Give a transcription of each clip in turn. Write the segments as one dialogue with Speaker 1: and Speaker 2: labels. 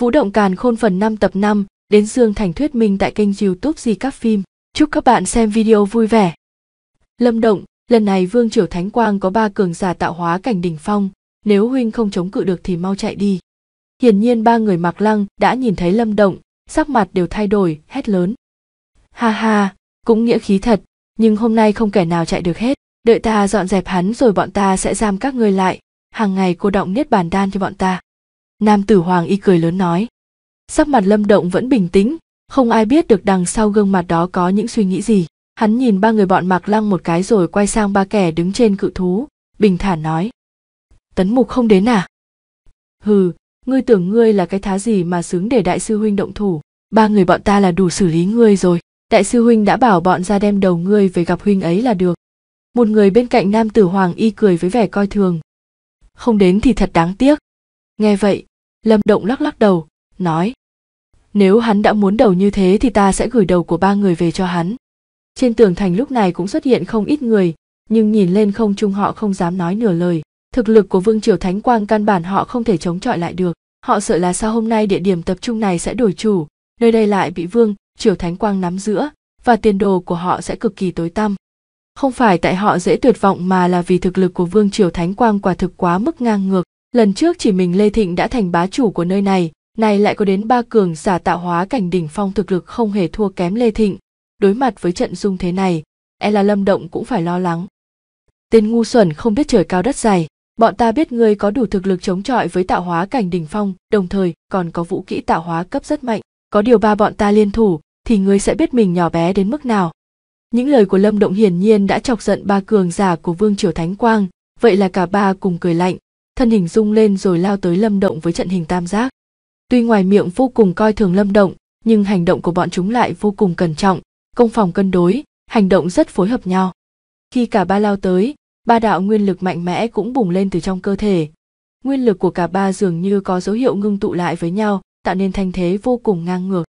Speaker 1: Vũ động càn khôn phần 5 tập 5, đến Dương Thành thuyết minh tại kênh youtube Di Các Phim. Chúc các bạn xem video vui vẻ. Lâm Động, lần này Vương Triều Thánh Quang có ba cường giả tạo hóa cảnh đỉnh phong, nếu huynh không chống cự được thì mau chạy đi. Hiển nhiên ba người mặc lăng đã nhìn thấy Lâm Động, sắc mặt đều thay đổi, hét lớn. Ha ha, cũng nghĩa khí thật, nhưng hôm nay không kẻ nào chạy được hết, đợi ta dọn dẹp hắn rồi bọn ta sẽ giam các ngươi lại, hàng ngày cô động niết bàn đan cho bọn ta. Nam tử Hoàng y cười lớn nói. Sắc mặt Lâm Động vẫn bình tĩnh, không ai biết được đằng sau gương mặt đó có những suy nghĩ gì. Hắn nhìn ba người bọn mặc lăng một cái rồi quay sang ba kẻ đứng trên cự thú, bình thản nói. Tấn mục không đến à? Hừ, ngươi tưởng ngươi là cái thá gì mà xứng để đại sư huynh động thủ, ba người bọn ta là đủ xử lý ngươi rồi. Đại sư huynh đã bảo bọn ra đem đầu ngươi về gặp huynh ấy là được. Một người bên cạnh nam tử Hoàng y cười với vẻ coi thường. Không đến thì thật đáng tiếc. Nghe vậy, lâm động lắc lắc đầu, nói, nếu hắn đã muốn đầu như thế thì ta sẽ gửi đầu của ba người về cho hắn. Trên tường thành lúc này cũng xuất hiện không ít người, nhưng nhìn lên không trung họ không dám nói nửa lời. Thực lực của vương triều thánh quang căn bản họ không thể chống chọi lại được. Họ sợ là sau hôm nay địa điểm tập trung này sẽ đổi chủ, nơi đây lại bị vương triều thánh quang nắm giữa, và tiền đồ của họ sẽ cực kỳ tối tăm. Không phải tại họ dễ tuyệt vọng mà là vì thực lực của vương triều thánh quang quả thực quá mức ngang ngược lần trước chỉ mình lê thịnh đã thành bá chủ của nơi này, nay lại có đến ba cường giả tạo hóa cảnh đỉnh phong thực lực không hề thua kém lê thịnh. Đối mặt với trận dung thế này e là lâm động cũng phải lo lắng. Tên ngu xuẩn không biết trời cao đất dày bọn ta biết ngươi có đủ thực lực chống chọi với tạo hóa cảnh đỉnh phong, đồng thời còn có vũ kỹ tạo hóa cấp rất mạnh. Có điều ba bọn ta liên thủ, thì ngươi sẽ biết mình nhỏ bé đến mức nào. Những lời của lâm động hiển nhiên đã chọc giận ba cường giả của vương triều thánh quang, vậy là cả ba cùng cười lạnh thân hình rung lên rồi lao tới lâm động với trận hình tam giác. Tuy ngoài miệng vô cùng coi thường lâm động, nhưng hành động của bọn chúng lại vô cùng cẩn trọng, công phòng cân đối, hành động rất phối hợp nhau. Khi cả ba lao tới, ba đạo nguyên lực mạnh mẽ cũng bùng lên từ trong cơ thể. Nguyên lực của cả ba dường như có dấu hiệu ngưng tụ lại với nhau, tạo nên thanh thế vô cùng ngang ngược.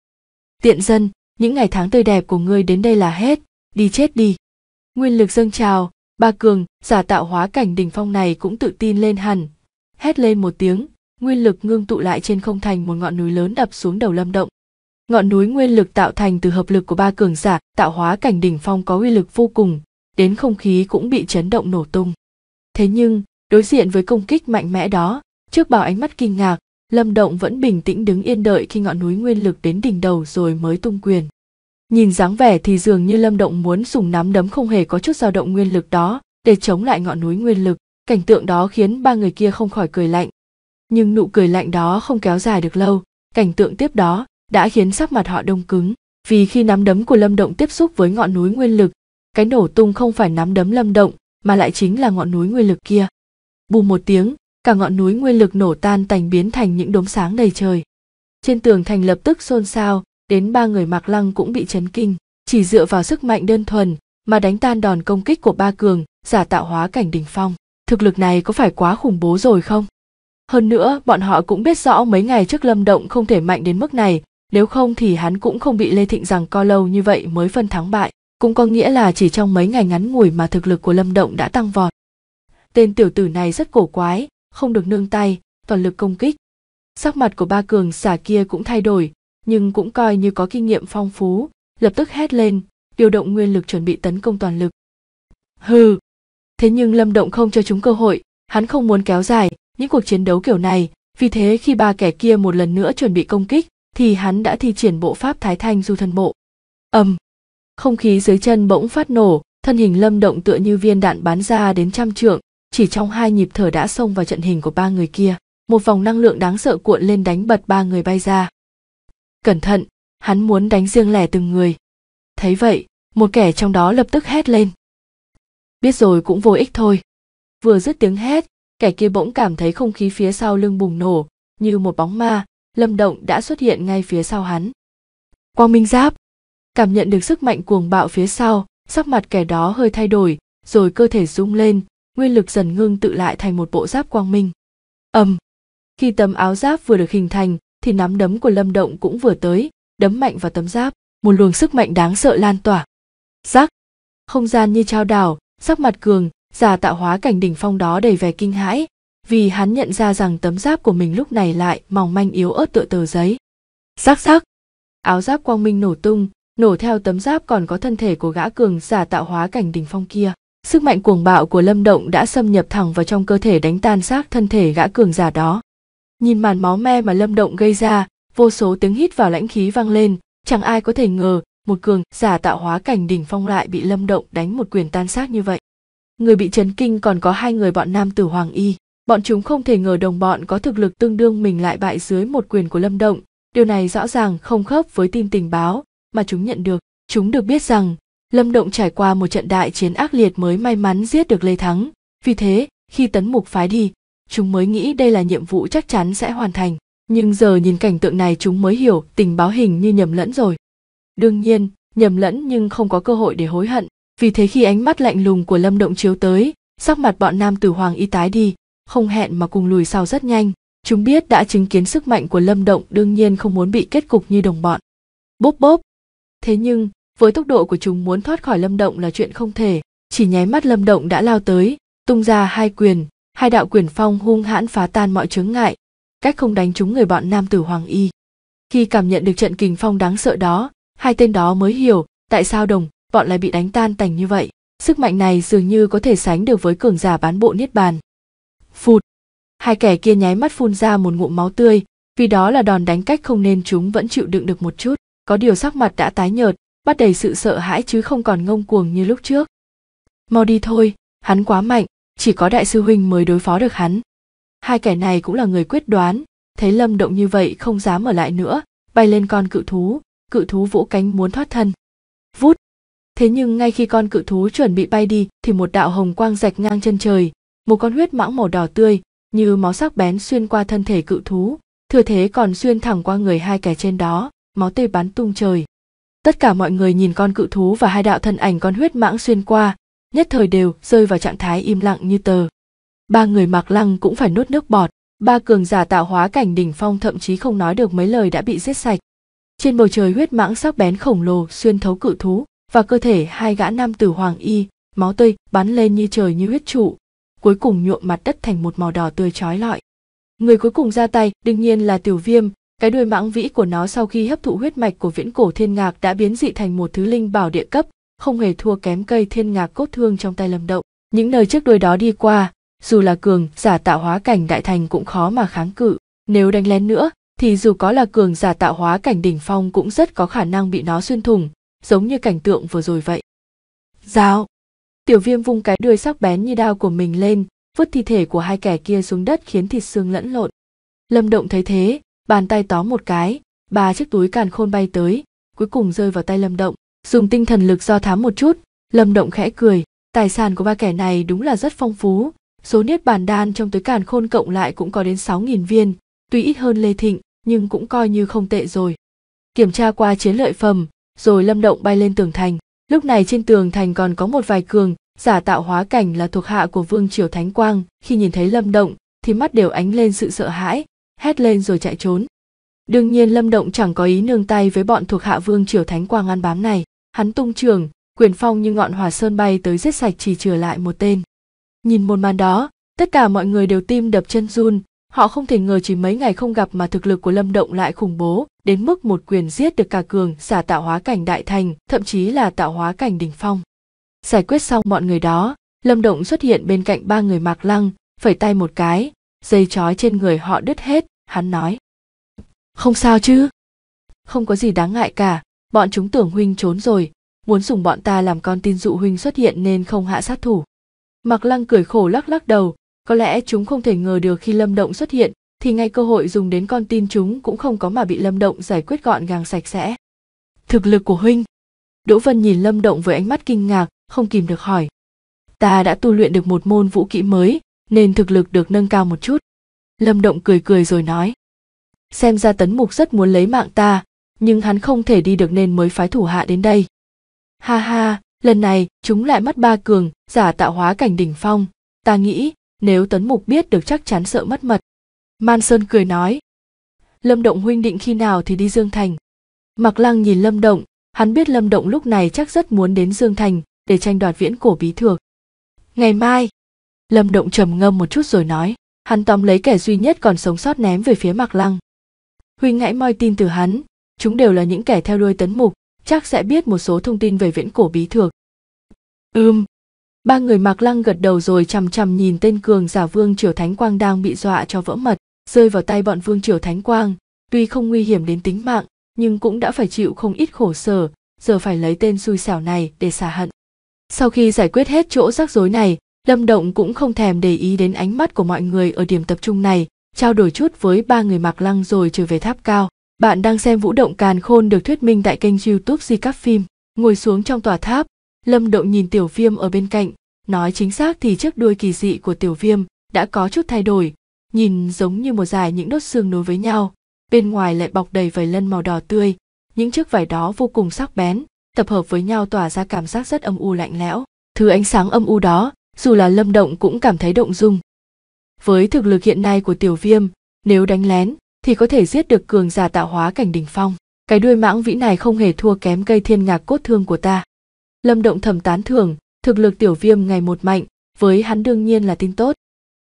Speaker 1: Tiện dân, những ngày tháng tươi đẹp của ngươi đến đây là hết, đi chết đi. Nguyên lực dâng trào, ba cường, giả tạo hóa cảnh đỉnh phong này cũng tự tin lên hẳn hét lên một tiếng, nguyên lực ngưng tụ lại trên không thành một ngọn núi lớn đập xuống đầu lâm động. Ngọn núi nguyên lực tạo thành từ hợp lực của ba cường giả, tạo hóa cảnh đỉnh phong có uy lực vô cùng, đến không khí cũng bị chấn động nổ tung. Thế nhưng, đối diện với công kích mạnh mẽ đó, trước bao ánh mắt kinh ngạc, lâm động vẫn bình tĩnh đứng yên đợi khi ngọn núi nguyên lực đến đỉnh đầu rồi mới tung quyền. Nhìn dáng vẻ thì dường như lâm động muốn dùng nắm đấm không hề có chút dao động nguyên lực đó, để chống lại ngọn núi nguyên lực cảnh tượng đó khiến ba người kia không khỏi cười lạnh. Nhưng nụ cười lạnh đó không kéo dài được lâu. Cảnh tượng tiếp đó đã khiến sắc mặt họ đông cứng, vì khi nắm đấm của lâm động tiếp xúc với ngọn núi nguyên lực, cái nổ tung không phải nắm đấm lâm động, mà lại chính là ngọn núi nguyên lực kia. Bù một tiếng, cả ngọn núi nguyên lực nổ tan tành biến thành những đốm sáng đầy trời. Trên tường thành lập tức xôn xao, đến ba người mặc lăng cũng bị chấn kinh. Chỉ dựa vào sức mạnh đơn thuần mà đánh tan đòn công kích của ba cường, giả tạo hóa cảnh đỉnh phong thực lực này có phải quá khủng bố rồi không? Hơn nữa, bọn họ cũng biết rõ mấy ngày trước lâm động không thể mạnh đến mức này. Nếu không thì hắn cũng không bị lê thịnh rằng co lâu như vậy mới phân thắng bại. Cũng có nghĩa là chỉ trong mấy ngày ngắn ngủi mà thực lực của lâm động đã tăng vọt. Tên tiểu tử này rất cổ quái, không được nương tay, toàn lực công kích. Sắc mặt của ba cường xả kia cũng thay đổi, nhưng cũng coi như có kinh nghiệm phong phú, lập tức hét lên, điều động nguyên lực chuẩn bị tấn công toàn lực. Hừ! Thế nhưng lâm động không cho chúng cơ hội, hắn không muốn kéo dài những cuộc chiến đấu kiểu này. Vì thế khi ba kẻ kia một lần nữa chuẩn bị công kích, thì hắn đã thi triển bộ pháp thái thanh du thân bộ. Ầm! Không khí dưới chân bỗng phát nổ, thân hình lâm động tựa như viên đạn bắn ra đến trăm trượng, chỉ trong hai nhịp thở đã xông vào trận hình của ba người kia. Một vòng năng lượng đáng sợ cuộn lên đánh bật ba người bay ra. Cẩn thận, hắn muốn đánh riêng lẻ từng người. Thấy vậy, một kẻ trong đó lập tức hét lên biết rồi cũng vô ích thôi. Vừa dứt tiếng hét, kẻ kia bỗng cảm thấy không khí phía sau lưng bùng nổ, như một bóng ma, lâm động đã xuất hiện ngay phía sau hắn. Quang minh giáp! Cảm nhận được sức mạnh cuồng bạo phía sau, sắc mặt kẻ đó hơi thay đổi, rồi cơ thể rung lên, nguyên lực dần ngưng tự lại thành một bộ giáp quang minh. Ầm! Khi tấm áo giáp vừa được hình thành, thì nắm đấm của lâm động cũng vừa tới, đấm mạnh vào tấm giáp, một luồng sức mạnh đáng sợ lan tỏa. Rắc! Không gian như trao đảo sắc mặt cường, giả tạo hóa cảnh đỉnh phong đó đầy vẻ kinh hãi, vì hắn nhận ra rằng tấm giáp của mình lúc này lại mỏng manh yếu ớt tựa tờ giấy. Sắc sắc! Áo giáp quang minh nổ tung, nổ theo tấm giáp còn có thân thể của gã cường giả tạo hóa cảnh đỉnh phong kia. Sức mạnh cuồng bạo của lâm động đã xâm nhập thẳng vào trong cơ thể đánh tan xác thân thể gã cường giả đó. Nhìn màn máu me mà lâm động gây ra, vô số tiếng hít vào lãnh khí vang lên, chẳng ai có thể ngờ một cường giả tạo hóa cảnh đỉnh phong lại bị lâm động đánh một quyền tan xác như vậy. Người bị chấn kinh còn có hai người bọn nam tử hoàng y. Bọn chúng không thể ngờ đồng bọn có thực lực tương đương mình lại bại dưới một quyền của lâm động. Điều này rõ ràng không khớp với tin tình báo mà chúng nhận được. Chúng được biết rằng, lâm động trải qua một trận đại chiến ác liệt mới may mắn giết được lê thắng. Vì thế, khi tấn mục phái đi, chúng mới nghĩ đây là nhiệm vụ chắc chắn sẽ hoàn thành. Nhưng giờ nhìn cảnh tượng này chúng mới hiểu tình báo hình như nhầm lẫn rồi đương nhiên, nhầm lẫn nhưng không có cơ hội để hối hận. Vì thế khi ánh mắt lạnh lùng của lâm động chiếu tới, sắc mặt bọn nam tử hoàng y tái đi, không hẹn mà cùng lùi sau rất nhanh. Chúng biết đã chứng kiến sức mạnh của lâm động, đương nhiên không muốn bị kết cục như đồng bọn. Bốp bốp. Thế nhưng, với tốc độ của chúng muốn thoát khỏi lâm động là chuyện không thể. Chỉ nháy mắt lâm động đã lao tới, tung ra hai quyền, hai đạo quyền phong hung hãn phá tan mọi chướng ngại. Cách không đánh trúng người bọn nam tử hoàng y. Khi cảm nhận được trận kình phong đáng sợ đó hai tên đó mới hiểu tại sao đồng bọn lại bị đánh tan tành như vậy. Sức mạnh này dường như có thể sánh được với cường giả bán bộ niết bàn. Phụt! Hai kẻ kia nháy mắt phun ra một ngụm máu tươi, vì đó là đòn đánh cách không nên chúng vẫn chịu đựng được một chút. Có điều sắc mặt đã tái nhợt, bắt đầy sự sợ hãi chứ không còn ngông cuồng như lúc trước. Mau đi thôi, hắn quá mạnh, chỉ có đại sư huynh mới đối phó được hắn. Hai kẻ này cũng là người quyết đoán, thấy lâm động như vậy không dám ở lại nữa, bay lên con cự thú cự thú vỗ cánh muốn thoát thân. Vút. Thế nhưng ngay khi con cự thú chuẩn bị bay đi, thì một đạo hồng quang rạch ngang chân trời, một con huyết mãng màu đỏ tươi, như máu sắc bén xuyên qua thân thể cự thú, thừa thế còn xuyên thẳng qua người hai kẻ trên đó, máu tươi bắn tung trời. Tất cả mọi người nhìn con cự thú và hai đạo thân ảnh con huyết mãng xuyên qua, nhất thời đều rơi vào trạng thái im lặng như tờ. Ba người mặc lăng cũng phải nuốt nước bọt. Ba cường giả tạo hóa cảnh đỉnh phong thậm chí không nói được mấy lời đã bị giết sạch trên bầu trời huyết mãng sắc bén khổng lồ, xuyên thấu cự thú, và cơ thể hai gã nam tử hoàng y, máu tươi, bắn lên như trời như huyết trụ, cuối cùng nhuộm mặt đất thành một màu đỏ tươi chói lọi. Người cuối cùng ra tay, đương nhiên là tiểu viêm, cái đuôi mãng vĩ của nó sau khi hấp thụ huyết mạch của viễn cổ thiên ngạc đã biến dị thành một thứ linh bảo địa cấp, không hề thua kém cây thiên ngạc cốt thương trong tay lâm động những nơi trước đuôi đó đi qua, dù là cường, giả tạo hóa cảnh đại thành cũng khó mà kháng cự. Nếu đánh lén nữa thì dù có là cường giả tạo hóa cảnh đỉnh phong cũng rất có khả năng bị nó xuyên thủng, giống như cảnh tượng vừa rồi vậy. Dao tiểu viêm vung cái đuôi sắc bén như đao của mình lên, vứt thi thể của hai kẻ kia xuống đất khiến thịt xương lẫn lộn. Lâm động thấy thế, bàn tay tóm một cái, ba chiếc túi càn khôn bay tới, cuối cùng rơi vào tay lâm động. Dùng tinh thần lực do thám một chút, lâm động khẽ cười, tài sản của ba kẻ này đúng là rất phong phú, số niết bàn đan trong túi càn khôn cộng lại cũng có đến 6.000 viên, tuy ít hơn lê thịnh nhưng cũng coi như không tệ rồi. Kiểm tra qua chiến lợi phẩm, rồi lâm động bay lên tường thành. Lúc này trên tường thành còn có một vài cường, giả tạo hóa cảnh là thuộc hạ của vương triều thánh quang. Khi nhìn thấy lâm động, thì mắt đều ánh lên sự sợ hãi, hét lên rồi chạy trốn. Đương nhiên lâm động chẳng có ý nương tay với bọn thuộc hạ vương triều thánh quang ăn bám này. Hắn tung trường, quyền phong như ngọn hỏa sơn bay tới giết sạch chỉ trừ lại một tên. Nhìn một màn đó, tất cả mọi người đều tim đập chân run họ không thể ngờ chỉ mấy ngày không gặp mà thực lực của lâm động lại khủng bố, đến mức một quyền giết được cả cường giả tạo hóa cảnh đại thành, thậm chí là tạo hóa cảnh đỉnh phong. Giải quyết xong bọn người đó, lâm động xuất hiện bên cạnh ba người mạc lăng, phẩy tay một cái dây chói trên người họ đứt hết, hắn nói. Không sao chứ? Không có gì đáng ngại cả, bọn chúng tưởng huynh trốn rồi, muốn dùng bọn ta làm con tin dụ huynh xuất hiện nên không hạ sát thủ. Mặc lăng cười khổ lắc lắc đầu có lẽ chúng không thể ngờ được khi lâm động xuất hiện, thì ngay cơ hội dùng đến con tin chúng cũng không có mà bị lâm động giải quyết gọn gàng sạch sẽ. Thực lực của huynh. Đỗ vân nhìn lâm động với ánh mắt kinh ngạc, không kìm được hỏi. Ta đã tu luyện được một môn vũ kỹ mới, nên thực lực được nâng cao một chút. Lâm động cười cười rồi nói. Xem ra tấn mục rất muốn lấy mạng ta, nhưng hắn không thể đi được nên mới phái thủ hạ đến đây. Ha ha, lần này, chúng lại mất ba cường, giả tạo hóa cảnh đỉnh phong. Ta nghĩ nếu tấn mục biết được chắc chắn sợ mất mật. Man sơn cười nói. Lâm động huynh định khi nào thì đi dương thành. Mặc lăng nhìn lâm động, hắn biết lâm động lúc này chắc rất muốn đến dương thành để tranh đoạt viễn cổ bí thược ngày mai, lâm động trầm ngâm một chút rồi nói, hắn tóm lấy kẻ duy nhất còn sống sót ném về phía mặc lăng. Huynh hãy moi tin từ hắn, chúng đều là những kẻ theo đuôi tấn mục, chắc sẽ biết một số thông tin về viễn cổ bí thược ừm ba người mạc lăng gật đầu rồi chằm chằm nhìn tên cường giả vương triều thánh quang đang bị dọa cho vỡ mật, rơi vào tay bọn vương triều thánh quang. Tuy không nguy hiểm đến tính mạng, nhưng cũng đã phải chịu không ít khổ sở, giờ phải lấy tên xui xẻo này để xả hận. Sau khi giải quyết hết chỗ rắc rối này, lâm động cũng không thèm để ý đến ánh mắt của mọi người ở điểm tập trung này, trao đổi chút với ba người mặc lăng rồi trở về tháp cao. Bạn đang xem vũ động càn khôn được thuyết minh tại kênh youtube di các phim. Ngồi xuống trong tòa tháp lâm động nhìn tiểu viêm ở bên cạnh, nói chính xác thì chiếc đuôi kỳ dị của tiểu viêm đã có chút thay đổi, nhìn giống như một dải những đốt xương nối với nhau. Bên ngoài lại bọc đầy vảy lân màu đỏ tươi, những chiếc vải đó vô cùng sắc bén, tập hợp với nhau tỏa ra cảm giác rất âm u lạnh lẽo. Thứ ánh sáng âm u đó, dù là lâm động cũng cảm thấy động dung. Với thực lực hiện nay của tiểu viêm, nếu đánh lén, thì có thể giết được cường giả tạo hóa cảnh đỉnh phong. Cái đuôi mãng vĩ này không hề thua kém cây thiên ngạc cốt thương của ta lâm động thầm tán thưởng, thực lực tiểu viêm ngày một mạnh, với hắn đương nhiên là tin tốt.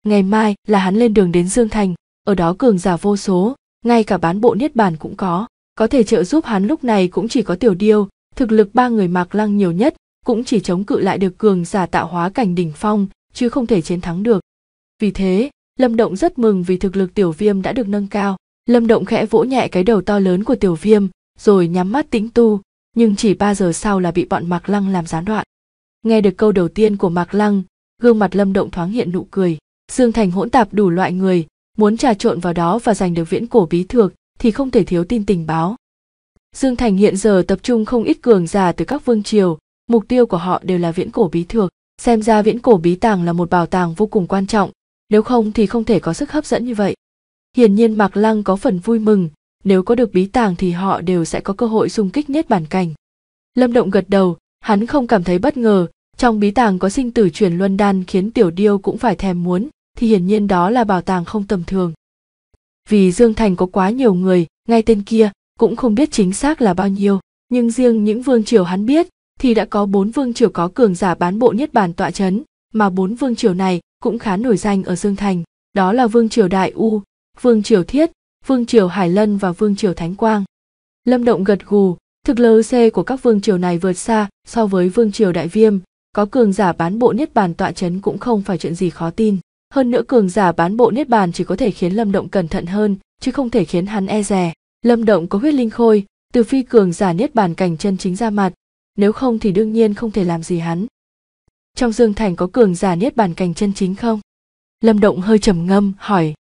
Speaker 1: Ngày mai là hắn lên đường đến dương thành, ở đó cường giả vô số, ngay cả bán bộ niết bàn cũng có. Có thể trợ giúp hắn lúc này cũng chỉ có tiểu điêu, thực lực ba người mạc lăng nhiều nhất, cũng chỉ chống cự lại được cường giả tạo hóa cảnh đỉnh phong, chứ không thể chiến thắng được. Vì thế, lâm động rất mừng vì thực lực tiểu viêm đã được nâng cao. Lâm động khẽ vỗ nhẹ cái đầu to lớn của tiểu viêm, rồi nhắm mắt tĩnh tu nhưng chỉ ba giờ sau là bị bọn mạc lăng làm gián đoạn. Nghe được câu đầu tiên của mạc lăng, gương mặt lâm động thoáng hiện nụ cười. Dương thành hỗn tạp đủ loại người, muốn trà trộn vào đó và giành được viễn cổ bí thược thì không thể thiếu tin tình báo. Dương thành hiện giờ tập trung không ít cường giả từ các vương triều, mục tiêu của họ đều là viễn cổ bí thược. Xem ra viễn cổ bí tàng là một bảo tàng vô cùng quan trọng, nếu không thì không thể có sức hấp dẫn như vậy. Hiển nhiên mạc lăng có phần vui mừng nếu có được bí tàng thì họ đều sẽ có cơ hội xung kích nhất bản cảnh. Lâm động gật đầu, hắn không cảm thấy bất ngờ. Trong bí tàng có sinh tử truyền luân đan khiến tiểu điêu cũng phải thèm muốn, thì hiển nhiên đó là bảo tàng không tầm thường. Vì dương thành có quá nhiều người, ngay tên kia cũng không biết chính xác là bao nhiêu, nhưng riêng những vương triều hắn biết thì đã có bốn vương triều có cường giả bán bộ nhất bản tọa chấn, mà bốn vương triều này cũng khá nổi danh ở dương thành. Đó là vương triều đại u, vương triều thiết vương triều hải lân và vương triều thánh quang. Lâm động gật gù, thực lực c của các vương triều này vượt xa so với vương triều đại viêm, có cường giả bán bộ niết bàn tọa chấn cũng không phải chuyện gì khó tin. Hơn nữa cường giả bán bộ niết bàn chỉ có thể khiến lâm động cẩn thận hơn, chứ không thể khiến hắn e rè lâm động có huyết linh khôi, từ phi cường giả niết bàn cảnh chân chính ra mặt, nếu không thì đương nhiên không thể làm gì hắn. Trong dương thành có cường giả niết bàn cảnh chân chính không? Lâm động hơi trầm ngâm, hỏi.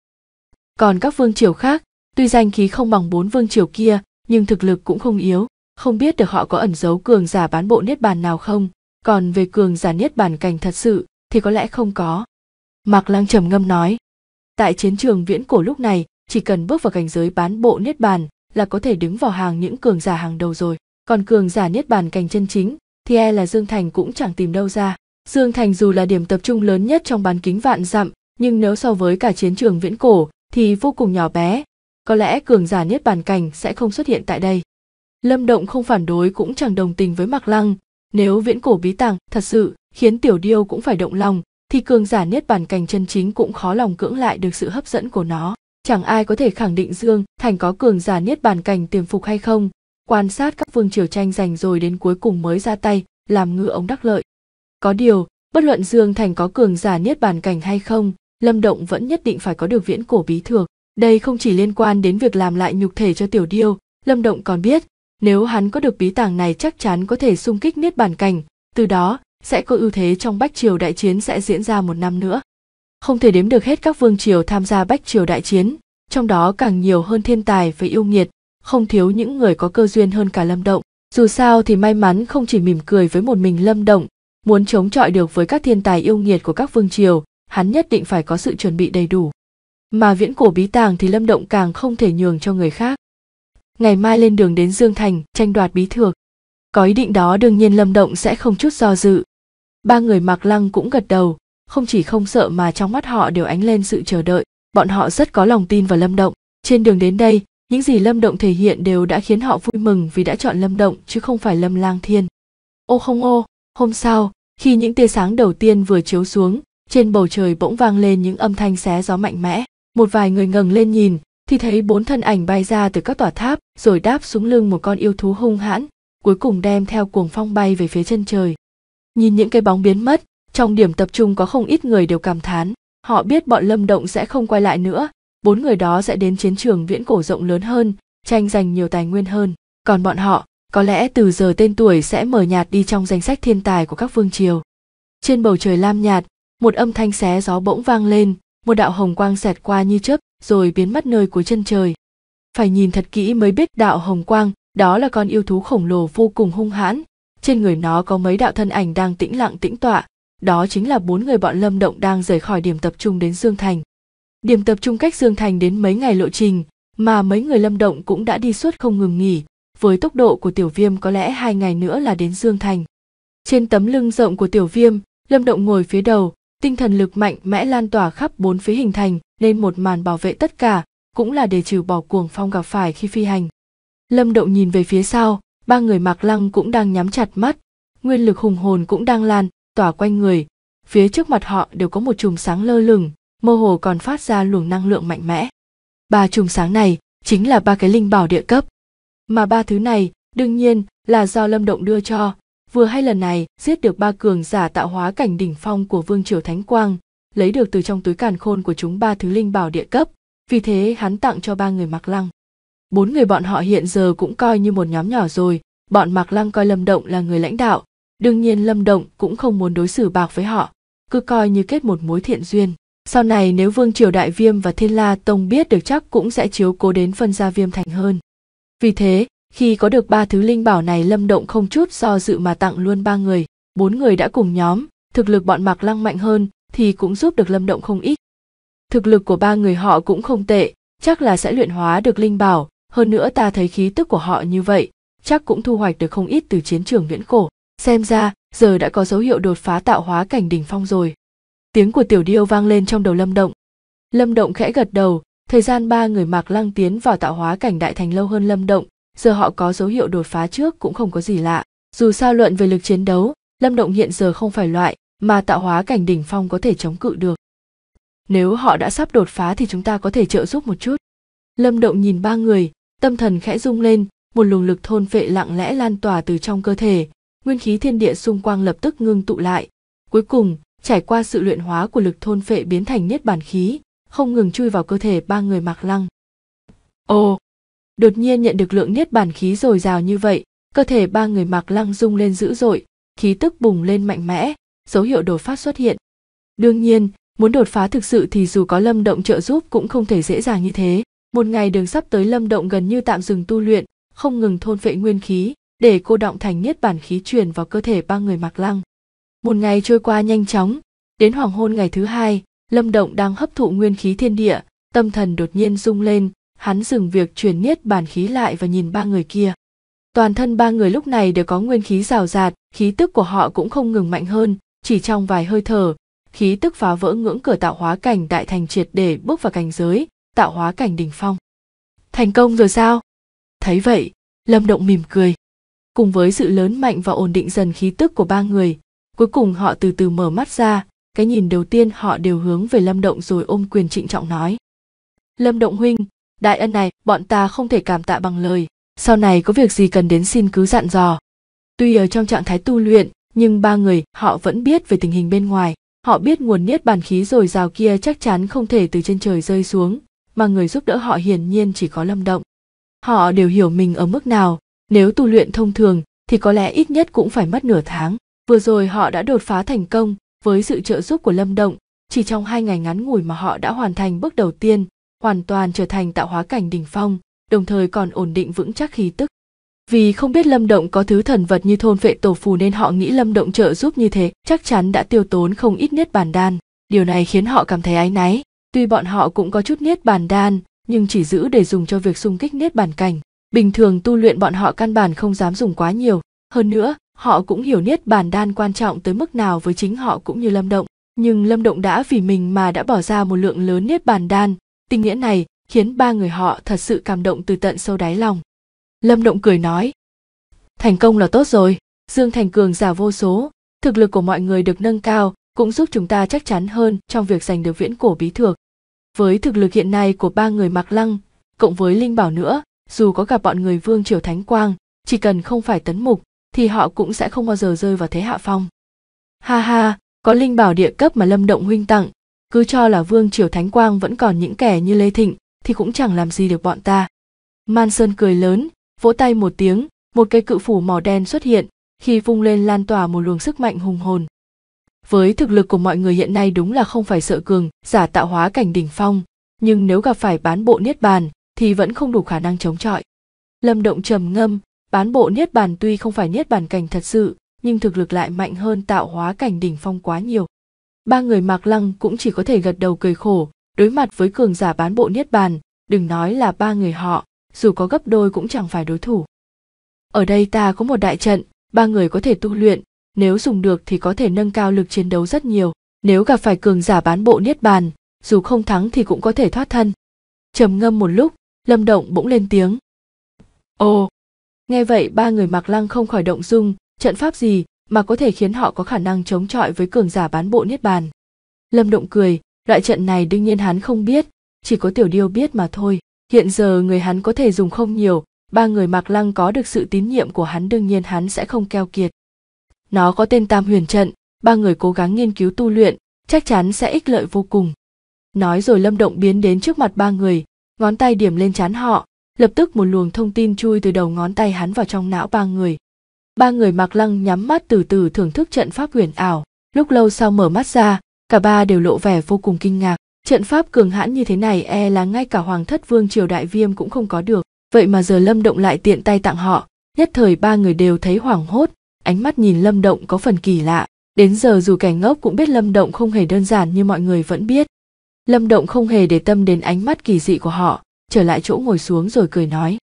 Speaker 1: Còn các vương triều khác? Tuy danh khí không bằng bốn vương triều kia, nhưng thực lực cũng không yếu. Không biết được họ có ẩn giấu cường giả bán bộ niết bàn nào không? Còn về cường giả niết bàn cảnh thật sự, thì có lẽ không có. Mạc lăng trầm ngâm nói, tại chiến trường viễn cổ lúc này, chỉ cần bước vào cảnh giới bán bộ niết bàn là có thể đứng vào hàng những cường giả hàng đầu rồi. Còn cường giả niết bàn cảnh chân chính, thì e là dương thành cũng chẳng tìm đâu ra. Dương thành dù là điểm tập trung lớn nhất trong bán kính vạn dặm, nhưng nếu so với cả chiến trường viễn cổ, thì vô cùng nhỏ bé có lẽ cường giả niết bàn cảnh sẽ không xuất hiện tại đây. Lâm động không phản đối cũng chẳng đồng tình với mạc lăng. Nếu viễn cổ bí tàng, thật sự, khiến tiểu điêu cũng phải động lòng, thì cường giả niết bàn cảnh chân chính cũng khó lòng cưỡng lại được sự hấp dẫn của nó. Chẳng ai có thể khẳng định dương thành có cường giả niết bàn cảnh tiềm phục hay không. Quan sát các vương triều tranh giành rồi đến cuối cùng mới ra tay, làm ngựa ống đắc lợi. Có điều, bất luận dương thành có cường giả niết bàn cảnh hay không, lâm động vẫn nhất định phải có được viễn cổ bí thược đây không chỉ liên quan đến việc làm lại nhục thể cho tiểu điêu, lâm động còn biết, nếu hắn có được bí tàng này chắc chắn có thể xung kích niết bàn cảnh, từ đó sẽ có ưu thế trong bách triều đại chiến sẽ diễn ra một năm nữa. Không thể đếm được hết các vương triều tham gia bách triều đại chiến, trong đó càng nhiều hơn thiên tài và yêu nghiệt, không thiếu những người có cơ duyên hơn cả lâm động. Dù sao thì may mắn không chỉ mỉm cười với một mình lâm động, muốn chống chọi được với các thiên tài yêu nghiệt của các vương triều, hắn nhất định phải có sự chuẩn bị đầy đủ mà viễn cổ bí tàng thì lâm động càng không thể nhường cho người khác. Ngày mai lên đường đến dương thành, tranh đoạt bí thược. Có ý định đó đương nhiên lâm động sẽ không chút do dự. Ba người mặc lăng cũng gật đầu, không chỉ không sợ mà trong mắt họ đều ánh lên sự chờ đợi. Bọn họ rất có lòng tin vào lâm động. Trên đường đến đây, những gì lâm động thể hiện đều đã khiến họ vui mừng vì đã chọn lâm động, chứ không phải lâm lang thiên. Ô không ô, hôm sau, khi những tia sáng đầu tiên vừa chiếu xuống, trên bầu trời bỗng vang lên những âm thanh xé gió mạnh mẽ một vài người ngẩng lên nhìn, thì thấy bốn thân ảnh bay ra từ các tòa tháp, rồi đáp xuống lưng một con yêu thú hung hãn, cuối cùng đem theo cuồng phong bay về phía chân trời. Nhìn những cái bóng biến mất, trong điểm tập trung có không ít người đều cảm thán, họ biết bọn lâm động sẽ không quay lại nữa, bốn người đó sẽ đến chiến trường viễn cổ rộng lớn hơn, tranh giành nhiều tài nguyên hơn. Còn bọn họ, có lẽ từ giờ tên tuổi sẽ mờ nhạt đi trong danh sách thiên tài của các vương triều. Trên bầu trời lam nhạt, một âm thanh xé gió bỗng vang lên một đạo hồng quang xẹt qua như chớp, rồi biến mất nơi cuối chân trời. Phải nhìn thật kỹ mới biết đạo hồng quang, đó là con yêu thú khổng lồ vô cùng hung hãn. Trên người nó có mấy đạo thân ảnh đang tĩnh lặng tĩnh tọa, đó chính là bốn người bọn lâm động đang rời khỏi điểm tập trung đến dương thành. Điểm tập trung cách dương thành đến mấy ngày lộ trình, mà mấy người lâm động cũng đã đi suốt không ngừng nghỉ. Với tốc độ của tiểu viêm có lẽ hai ngày nữa là đến dương thành. Trên tấm lưng rộng của tiểu viêm, lâm động ngồi phía đầu tinh thần lực mạnh mẽ lan tỏa khắp bốn phía hình thành nên một màn bảo vệ tất cả, cũng là để trừ bỏ cuồng phong gặp phải khi phi hành. Lâm động nhìn về phía sau, ba người mặc lăng cũng đang nhắm chặt mắt, nguyên lực hùng hồn cũng đang lan, tỏa quanh người. Phía trước mặt họ đều có một chùm sáng lơ lửng, mơ hồ còn phát ra luồng năng lượng mạnh mẽ. Ba chùm sáng này chính là ba cái linh bảo địa cấp. Mà ba thứ này, đương nhiên là do lâm động đưa cho vừa hay lần này, giết được ba cường giả tạo hóa cảnh đỉnh phong của vương triều thánh quang, lấy được từ trong túi càn khôn của chúng ba thứ linh bảo địa cấp. Vì thế, hắn tặng cho ba người mặc lăng. Bốn người bọn họ hiện giờ cũng coi như một nhóm nhỏ rồi. Bọn mặc lăng coi lâm động là người lãnh đạo. Đương nhiên, lâm động cũng không muốn đối xử bạc với họ, cứ coi như kết một mối thiện duyên. Sau này, nếu vương triều đại viêm và thiên la tông biết được chắc cũng sẽ chiếu cố đến phân gia viêm thành hơn. Vì thế khi có được ba thứ linh bảo này lâm động không chút do dự mà tặng luôn ba người, bốn người đã cùng nhóm, thực lực bọn mặc lăng mạnh hơn thì cũng giúp được lâm động không ít. Thực lực của ba người họ cũng không tệ, chắc là sẽ luyện hóa được linh bảo, hơn nữa ta thấy khí tức của họ như vậy, chắc cũng thu hoạch được không ít từ chiến trường viễn cổ. Xem ra, giờ đã có dấu hiệu đột phá tạo hóa cảnh đỉnh phong rồi. Tiếng của tiểu điêu vang lên trong đầu lâm động. Lâm động khẽ gật đầu, thời gian ba người mặc lăng tiến vào tạo hóa cảnh đại thành lâu hơn lâm động giờ họ có dấu hiệu đột phá trước cũng không có gì lạ. Dù sao luận về lực chiến đấu, lâm động hiện giờ không phải loại mà tạo hóa cảnh đỉnh phong có thể chống cự được. Nếu họ đã sắp đột phá thì chúng ta có thể trợ giúp một chút. Lâm động nhìn ba người, tâm thần khẽ rung lên, một luồng lực thôn vệ lặng lẽ lan tỏa từ trong cơ thể. Nguyên khí thiên địa xung quanh lập tức ngưng tụ lại. Cuối cùng, trải qua sự luyện hóa của lực thôn phệ biến thành niết bản khí, không ngừng chui vào cơ thể ba người mặc lăng. Ồ đột nhiên nhận được lượng niết bản khí dồi dào như vậy, cơ thể ba người mặc lăng rung lên dữ dội, khí tức bùng lên mạnh mẽ, dấu hiệu đột phát xuất hiện. Đương nhiên, muốn đột phá thực sự thì dù có lâm động trợ giúp cũng không thể dễ dàng như thế. Một ngày đường sắp tới lâm động gần như tạm dừng tu luyện, không ngừng thôn phệ nguyên khí, để cô động thành niết bản khí truyền vào cơ thể ba người mặc lăng. Một ngày trôi qua nhanh chóng, đến hoàng hôn ngày thứ hai, lâm động đang hấp thụ nguyên khí thiên địa, tâm thần đột nhiên rung lên hắn dừng việc truyền niết bản khí lại và nhìn ba người kia. Toàn thân ba người lúc này đều có nguyên khí rào rạt, khí tức của họ cũng không ngừng mạnh hơn, chỉ trong vài hơi thở, khí tức phá vỡ ngưỡng cửa tạo hóa cảnh đại thành triệt để bước vào cảnh giới, tạo hóa cảnh đỉnh phong. Thành công rồi sao? Thấy vậy, lâm động mỉm cười. Cùng với sự lớn mạnh và ổn định dần khí tức của ba người, cuối cùng họ từ từ mở mắt ra, cái nhìn đầu tiên họ đều hướng về lâm động rồi ôm quyền trịnh trọng nói. Lâm động huynh đại ân này, bọn ta không thể cảm tạ bằng lời. Sau này có việc gì cần đến xin cứ dặn dò. Tuy ở trong trạng thái tu luyện, nhưng ba người, họ vẫn biết về tình hình bên ngoài. Họ biết nguồn niết bàn khí rồi rào kia chắc chắn không thể từ trên trời rơi xuống, mà người giúp đỡ họ hiển nhiên chỉ có lâm động. Họ đều hiểu mình ở mức nào. Nếu tu luyện thông thường, thì có lẽ ít nhất cũng phải mất nửa tháng. Vừa rồi họ đã đột phá thành công, với sự trợ giúp của lâm động, chỉ trong hai ngày ngắn ngủi mà họ đã hoàn thành bước đầu tiên hoàn toàn trở thành tạo hóa cảnh đỉnh phong, đồng thời còn ổn định vững chắc khí tức. Vì không biết lâm động có thứ thần vật như thôn vệ tổ phù nên họ nghĩ lâm động trợ giúp như thế chắc chắn đã tiêu tốn không ít niết bàn đan. Điều này khiến họ cảm thấy áy náy. Tuy bọn họ cũng có chút niết bàn đan, nhưng chỉ giữ để dùng cho việc xung kích niết bàn cảnh. Bình thường tu luyện bọn họ căn bản không dám dùng quá nhiều. Hơn nữa, họ cũng hiểu niết bàn đan quan trọng tới mức nào với chính họ cũng như lâm động. Nhưng lâm động đã vì mình mà đã bỏ ra một lượng lớn niết bàn đan tình nghĩa này khiến ba người họ thật sự cảm động từ tận sâu đáy lòng lâm động cười nói thành công là tốt rồi dương thành cường giả vô số thực lực của mọi người được nâng cao cũng giúp chúng ta chắc chắn hơn trong việc giành được viễn cổ bí thược. Với thực lực hiện nay của ba người Mạc Lăng, cộng với Linh Bảo nữa, dù có gặp bọn người Vương Triều Thánh Quang, chỉ cần không phải tấn mục, thì họ cũng sẽ không bao giờ rơi vào thế hạ phong. Ha ha, có Linh Bảo địa cấp mà Lâm Động huynh tặng, cứ cho là Vương Triều Thánh Quang vẫn còn những kẻ như Lê Thịnh, thì cũng chẳng làm gì được bọn ta. Man Sơn cười lớn, vỗ tay một tiếng, một cây cự phủ màu đen xuất hiện, khi vung lên lan tỏa một luồng sức mạnh hùng hồn. Với thực lực của mọi người hiện nay đúng là không phải sợ cường, giả tạo hóa cảnh đỉnh phong, nhưng nếu gặp phải bán bộ niết bàn thì vẫn không đủ khả năng chống chọi. Lâm Động trầm ngâm, bán bộ niết bàn tuy không phải niết bàn cảnh thật sự, nhưng thực lực lại mạnh hơn tạo hóa cảnh đỉnh phong quá nhiều. Ba người Mạc Lăng cũng chỉ có thể gật đầu cười khổ, đối mặt với cường giả bán bộ niết bàn, đừng nói là ba người họ, dù có gấp đôi cũng chẳng phải đối thủ. Ở đây ta có một đại trận, ba người có thể tu luyện, nếu dùng được thì có thể nâng cao lực chiến đấu rất nhiều, nếu gặp phải cường giả bán bộ niết bàn, dù không thắng thì cũng có thể thoát thân. Trầm ngâm một lúc, Lâm Động bỗng lên tiếng. Ồ, nghe vậy ba người mặc lăng không khỏi động dung, trận pháp gì mà có thể khiến họ có khả năng chống chọi với cường giả bán bộ niết bàn. Lâm Động cười, loại trận này đương nhiên hắn không biết, chỉ có tiểu điêu biết mà thôi. Hiện giờ người hắn có thể dùng không nhiều, ba người Mạc Lăng có được sự tín nhiệm của hắn đương nhiên hắn sẽ không keo kiệt. Nó có tên Tam Huyền Trận, ba người cố gắng nghiên cứu tu luyện, chắc chắn sẽ ích lợi vô cùng. Nói rồi Lâm Động biến đến trước mặt ba người, ngón tay điểm lên chán họ, lập tức một luồng thông tin chui từ đầu ngón tay hắn vào trong não ba người. Ba người mặc Lăng nhắm mắt từ từ thưởng thức trận pháp huyền ảo, lúc lâu sau mở mắt ra, cả ba đều lộ vẻ vô cùng kinh ngạc. Trận pháp cường hãn như thế này e là ngay cả Hoàng thất Vương Triều Đại Viêm cũng không có được. Vậy mà giờ lâm động lại tiện tay tặng họ. Nhất thời ba người đều thấy hoảng hốt. Ánh mắt nhìn lâm động có phần kỳ lạ. Đến giờ dù kẻ ngốc cũng biết lâm động không hề đơn giản như mọi người vẫn biết. Lâm động không hề để tâm đến ánh mắt kỳ dị của họ trở lại chỗ ngồi xuống rồi cười nói.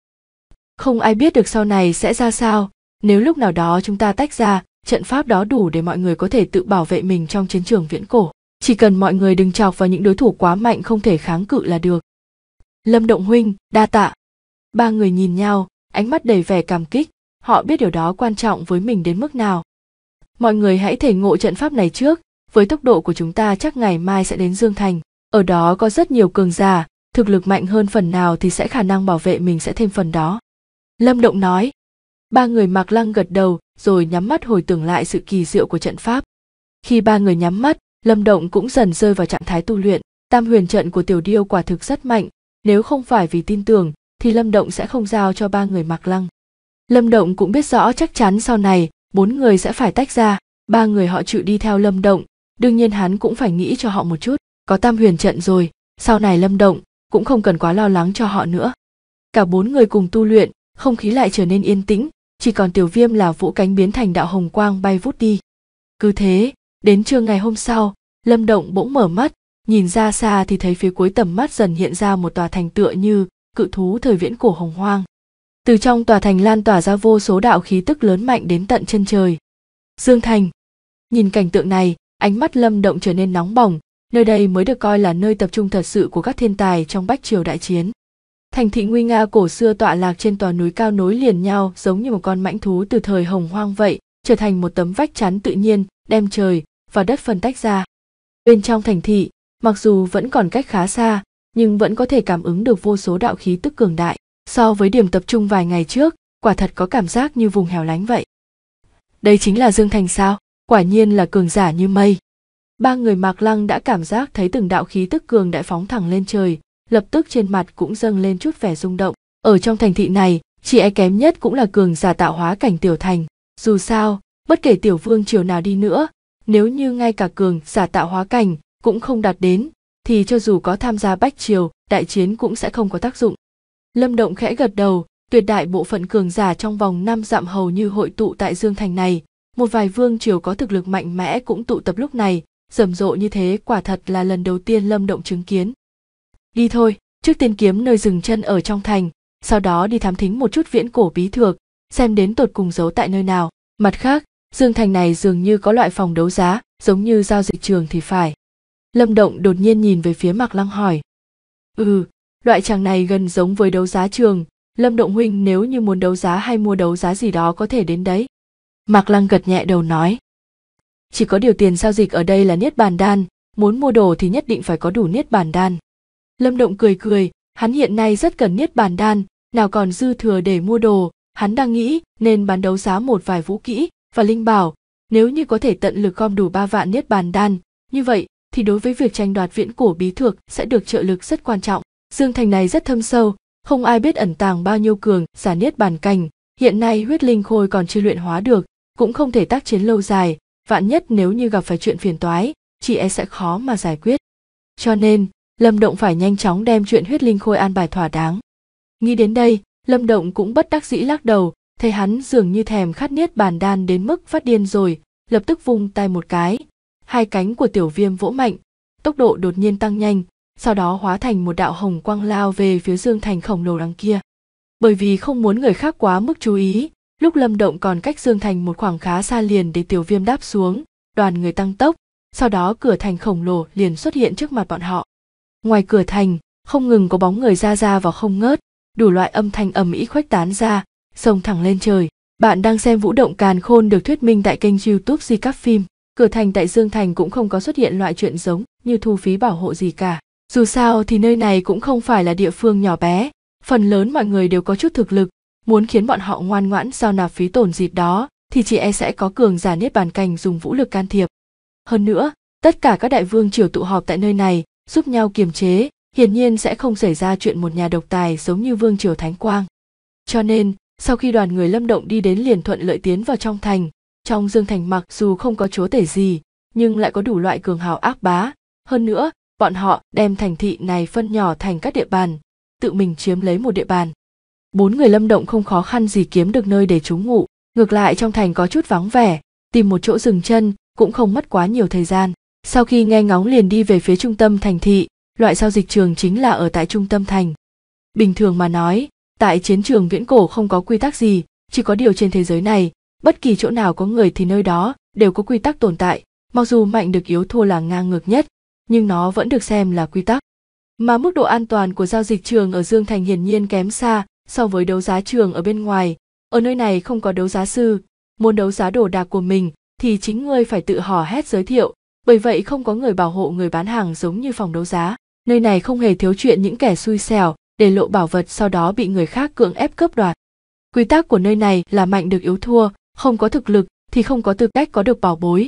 Speaker 1: Không ai biết được sau này sẽ ra sao nếu lúc nào đó chúng ta tách ra, trận pháp đó đủ để mọi người có thể tự bảo vệ mình trong chiến trường viễn cổ. Chỉ cần mọi người đừng chọc vào những đối thủ quá mạnh không thể kháng cự là được. Lâm động huynh, đa tạ. Ba người nhìn nhau, ánh mắt đầy vẻ cảm kích. Họ biết điều đó quan trọng với mình đến mức nào. Mọi người hãy thể ngộ trận pháp này trước. Với tốc độ của chúng ta chắc ngày mai sẽ đến dương thành. Ở đó có rất nhiều cường giả. Thực lực mạnh hơn phần nào thì sẽ khả năng bảo vệ mình sẽ thêm phần đó. Lâm động nói ba người mặc lăng gật đầu, rồi nhắm mắt hồi tưởng lại sự kỳ diệu của trận pháp. Khi ba người nhắm mắt, lâm động cũng dần rơi vào trạng thái tu luyện. Tam huyền trận của tiểu điêu quả thực rất mạnh. Nếu không phải vì tin tưởng, thì lâm động sẽ không giao cho ba người mặc lăng. Lâm động cũng biết rõ chắc chắn sau này, bốn người sẽ phải tách ra. Ba người họ chịu đi theo lâm động. Đương nhiên hắn cũng phải nghĩ cho họ một chút. Có tam huyền trận rồi, sau này lâm động cũng không cần quá lo lắng cho họ nữa. Cả bốn người cùng tu luyện, không khí lại trở nên yên tĩnh chỉ còn tiểu viêm là vũ cánh biến thành đạo hồng quang bay vút đi. Cứ thế, đến trưa ngày hôm sau, lâm động bỗng mở mắt, nhìn ra xa thì thấy phía cuối tầm mắt dần hiện ra một tòa thành tựa như cự thú thời viễn cổ hồng hoang. Từ trong tòa thành lan tỏa ra vô số đạo khí tức lớn mạnh đến tận chân trời. Dương thành, nhìn cảnh tượng này, ánh mắt lâm động trở nên nóng bỏng, nơi đây mới được coi là nơi tập trung thật sự của các thiên tài trong bách triều đại chiến thành thị nguy nga cổ xưa tọa lạc trên tòa núi cao nối liền nhau, giống như một con mãnh thú từ thời hồng hoang vậy, trở thành một tấm vách chắn tự nhiên, đem trời và đất phân tách ra. Bên trong thành thị, mặc dù vẫn còn cách khá xa, nhưng vẫn có thể cảm ứng được vô số đạo khí tức cường đại. So với điểm tập trung vài ngày trước, quả thật có cảm giác như vùng hẻo lánh vậy. Đây chính là dương thành sao? Quả nhiên là cường giả như mây. Ba người mạc lăng đã cảm giác thấy từng đạo khí tức cường đại phóng thẳng lên trời lập tức trên mặt cũng dâng lên chút vẻ rung động. Ở trong thành thị này chỉ e kém nhất cũng là cường giả tạo hóa cảnh tiểu thành. Dù sao, bất kể tiểu vương triều nào đi nữa, nếu như ngay cả cường giả tạo hóa cảnh cũng không đạt đến, thì cho dù có tham gia bách triều, đại chiến cũng sẽ không có tác dụng. Lâm động khẽ gật đầu, tuyệt đại bộ phận cường giả trong vòng năm dặm hầu như hội tụ tại dương thành này, một vài vương triều có thực lực mạnh mẽ cũng tụ tập lúc này, rầm rộ như thế quả thật là lần đầu tiên lâm động chứng kiến đi thôi, trước tiên kiếm nơi dừng chân ở trong thành, sau đó đi thám thính một chút viễn cổ bí thược, xem đến tột cùng giấu tại nơi nào. Mặt khác, dương thành này dường như có loại phòng đấu giá, giống như giao dịch trường thì phải. Lâm động đột nhiên nhìn về phía mạc lăng hỏi. Ừ loại chàng này gần giống với đấu giá trường. Lâm động huynh, nếu như muốn đấu giá hay mua đấu giá gì đó có thể đến đấy. Mạc lăng gật nhẹ đầu nói. Chỉ có điều tiền giao dịch ở đây là niết bàn đan, muốn mua đồ thì nhất định phải có đủ niết bàn đan lâm động cười cười, hắn hiện nay rất cần niết bàn đan, nào còn dư thừa để mua đồ. Hắn đang nghĩ nên bán đấu giá một vài vũ kỹ và linh bảo, nếu như có thể tận lực gom đủ ba vạn niết bàn đan. Như vậy thì đối với việc tranh đoạt viễn cổ bí thược sẽ được trợ lực rất quan trọng. Dương thành này rất thâm sâu, không ai biết ẩn tàng bao nhiêu cường giả niết bàn cành hiện nay huyết linh khôi còn chưa luyện hóa được, cũng không thể tác chiến lâu dài. Vạn nhất nếu như gặp phải chuyện phiền toái chị e sẽ khó mà giải quyết. Cho nên lâm động phải nhanh chóng đem chuyện huyết linh khôi an bài thỏa đáng. Nghĩ đến đây, lâm động cũng bất đắc dĩ lắc đầu, thấy hắn dường như thèm khát niết bàn đan đến mức phát điên rồi, lập tức vung tay một cái. Hai cánh của tiểu viêm vỗ mạnh, tốc độ đột nhiên tăng nhanh, sau đó hóa thành một đạo hồng quang lao về phía dương thành khổng lồ đằng kia. Bởi vì không muốn người khác quá mức chú ý, lúc lâm động còn cách dương thành một khoảng khá xa liền để tiểu viêm đáp xuống, đoàn người tăng tốc, sau đó cửa thành khổng lồ liền xuất hiện trước mặt bọn họ ngoài cửa thành, không ngừng có bóng người ra ra vào không ngớt, đủ loại âm thanh ầm ĩ khuếch tán ra sông thẳng lên trời. Bạn đang xem vũ động càn khôn được thuyết minh tại kênh youtube di các phim. Cửa thành tại dương thành cũng không có xuất hiện loại chuyện giống như thu phí bảo hộ gì cả. Dù sao thì nơi này cũng không phải là địa phương nhỏ bé. Phần lớn mọi người đều có chút thực lực. Muốn khiến bọn họ ngoan ngoãn giao nạp phí tổn dịp đó, thì chị e sẽ có cường giả niết bàn cành dùng vũ lực can thiệp. Hơn nữa, tất cả các đại vương triều tụ họp tại nơi này giúp nhau kiềm chế, hiển nhiên sẽ không xảy ra chuyện một nhà độc tài giống như vương triều thánh quang. Cho nên, sau khi đoàn người lâm động đi đến liền thuận lợi tiến vào trong thành, trong dương thành mặc dù không có chúa tể gì, nhưng lại có đủ loại cường hào ác bá. Hơn nữa, bọn họ đem thành thị này phân nhỏ thành các địa bàn, tự mình chiếm lấy một địa bàn. Bốn người lâm động không khó khăn gì kiếm được nơi để trú ngụ, ngược lại trong thành có chút vắng vẻ, tìm một chỗ dừng chân cũng không mất quá nhiều thời gian sau khi nghe ngóng liền đi về phía trung tâm thành thị, loại giao dịch trường chính là ở tại trung tâm thành. Bình thường mà nói, tại chiến trường viễn cổ không có quy tắc gì, chỉ có điều trên thế giới này, bất kỳ chỗ nào có người thì nơi đó đều có quy tắc tồn tại, mặc dù mạnh được yếu thua là ngang ngược nhất, nhưng nó vẫn được xem là quy tắc. Mà mức độ an toàn của giao dịch trường ở dương thành hiển nhiên kém xa so với đấu giá trường ở bên ngoài. Ở nơi này không có đấu giá sư, muốn đấu giá đồ đạc của mình thì chính ngươi phải tự hò hét giới thiệu bởi vậy không có người bảo hộ người bán hàng giống như phòng đấu giá. Nơi này không hề thiếu chuyện những kẻ xui xẻo, để lộ bảo vật sau đó bị người khác cưỡng ép cướp đoạt. Quy tắc của nơi này là mạnh được yếu thua, không có thực lực thì không có tư cách có được bảo bối.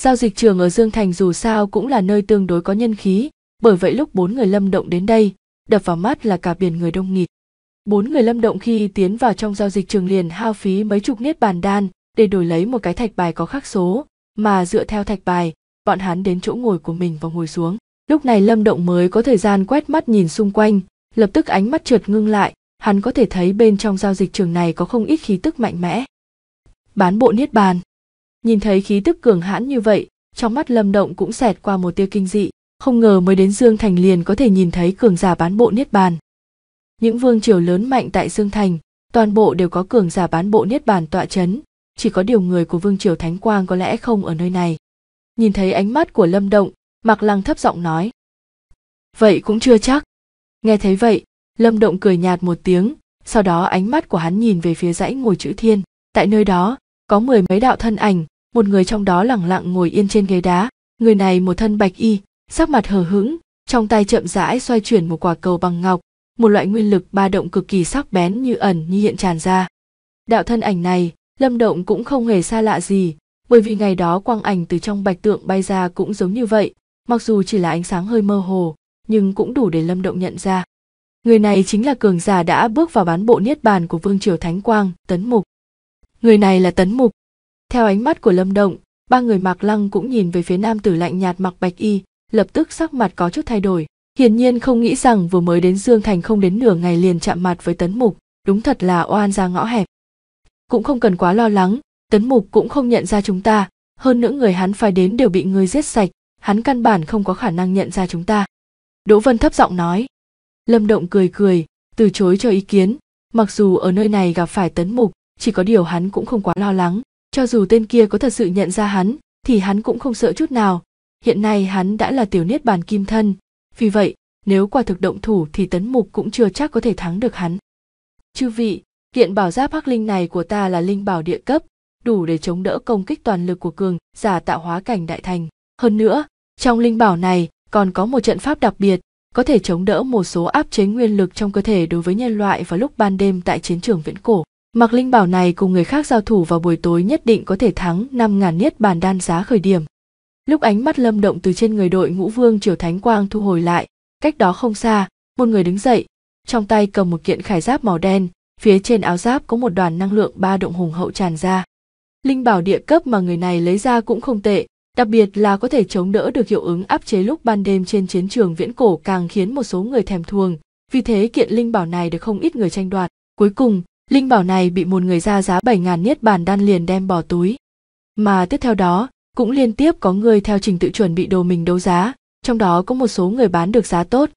Speaker 1: Giao dịch trường ở dương thành dù sao cũng là nơi tương đối có nhân khí, bởi vậy lúc bốn người lâm động đến đây, đập vào mắt là cả biển người đông nghịt. Bốn người lâm động khi tiến vào trong giao dịch trường liền hao phí mấy chục niết bàn đan để đổi lấy một cái thạch bài có khắc số, mà dựa theo thạch bài bọn hắn đến chỗ ngồi của mình và ngồi xuống. Lúc này lâm động mới có thời gian quét mắt nhìn xung quanh, lập tức ánh mắt trượt ngưng lại, hắn có thể thấy bên trong giao dịch trường này có không ít khí tức mạnh mẽ. Bán bộ niết bàn. Nhìn thấy khí tức cường hãn như vậy, trong mắt lâm động cũng xẹt qua một tia kinh dị, không ngờ mới đến dương thành liền có thể nhìn thấy cường giả bán bộ niết bàn. Những vương triều lớn mạnh tại dương thành, toàn bộ đều có cường giả bán bộ niết bàn tọa chấn, chỉ có điều người của vương triều thánh quang có lẽ không ở nơi này nhìn thấy ánh mắt của lâm động mặc lăng thấp giọng nói. Vậy cũng chưa chắc. Nghe thấy vậy, lâm động cười nhạt một tiếng, sau đó ánh mắt của hắn nhìn về phía dãy ngồi chữ thiên. Tại nơi đó, có mười mấy đạo thân ảnh, một người trong đó lẳng lặng ngồi yên trên ghế đá, người này một thân bạch y, sắc mặt hờ hững, trong tay chậm rãi xoay chuyển một quả cầu bằng ngọc, một loại nguyên lực ba động cực kỳ sắc bén như ẩn như hiện tràn ra. Đạo thân ảnh này, lâm động cũng không hề xa lạ gì bởi vì ngày đó quang ảnh từ trong bạch tượng bay ra cũng giống như vậy, mặc dù chỉ là ánh sáng hơi mơ hồ, nhưng cũng đủ để lâm động nhận ra. Người này chính là cường giả đã bước vào bán bộ niết bàn của vương triều thánh quang, tấn mục. Người này là tấn mục. Theo ánh mắt của lâm động, ba người mặc lăng cũng nhìn về phía nam tử lạnh nhạt mặc bạch y, lập tức sắc mặt có chút thay đổi. Hiển nhiên không nghĩ rằng vừa mới đến dương thành không đến nửa ngày liền chạm mặt với tấn mục, đúng thật là oan ra ngõ hẹp. Cũng không cần quá lo lắng tấn mục cũng không nhận ra chúng ta. Hơn nữa người hắn phải đến đều bị người giết sạch. Hắn căn bản không có khả năng nhận ra chúng ta. Đỗ vân thấp giọng nói. Lâm động cười cười, từ chối cho ý kiến. Mặc dù ở nơi này gặp phải tấn mục, chỉ có điều hắn cũng không quá lo lắng. Cho dù tên kia có thật sự nhận ra hắn, thì hắn cũng không sợ chút nào. Hiện nay hắn đã là tiểu niết bàn kim thân. Vì vậy, nếu quả thực động thủ thì tấn mục cũng chưa chắc có thể thắng được hắn. Chư vị, kiện bảo giáp hắc linh này của ta là linh bảo địa cấp đủ để chống đỡ công kích toàn lực của cường giả tạo hóa cảnh đại thành. Hơn nữa, trong linh bảo này còn có một trận pháp đặc biệt, có thể chống đỡ một số áp chế nguyên lực trong cơ thể đối với nhân loại vào lúc ban đêm tại chiến trường viễn cổ. Mặc linh bảo này cùng người khác giao thủ vào buổi tối nhất định có thể thắng năm ngàn niết bàn đan giá khởi điểm. Lúc ánh mắt lâm động từ trên người đội ngũ vương triều thánh quang thu hồi lại, cách đó không xa, một người đứng dậy, trong tay cầm một kiện khải giáp màu đen, phía trên áo giáp có một đoàn năng lượng ba động hùng hậu tràn ra. Linh bảo địa cấp mà người này lấy ra cũng không tệ, đặc biệt là có thể chống đỡ được hiệu ứng áp chế lúc ban đêm trên chiến trường viễn cổ càng khiến một số người thèm thuồng, vì thế kiện linh bảo này được không ít người tranh đoạt. Cuối cùng, linh bảo này bị một người ra giá 7.000 niết bàn đan liền đem bỏ túi. Mà tiếp theo đó, cũng liên tiếp có người theo trình tự chuẩn bị đồ mình đấu giá, trong đó có một số người bán được giá tốt,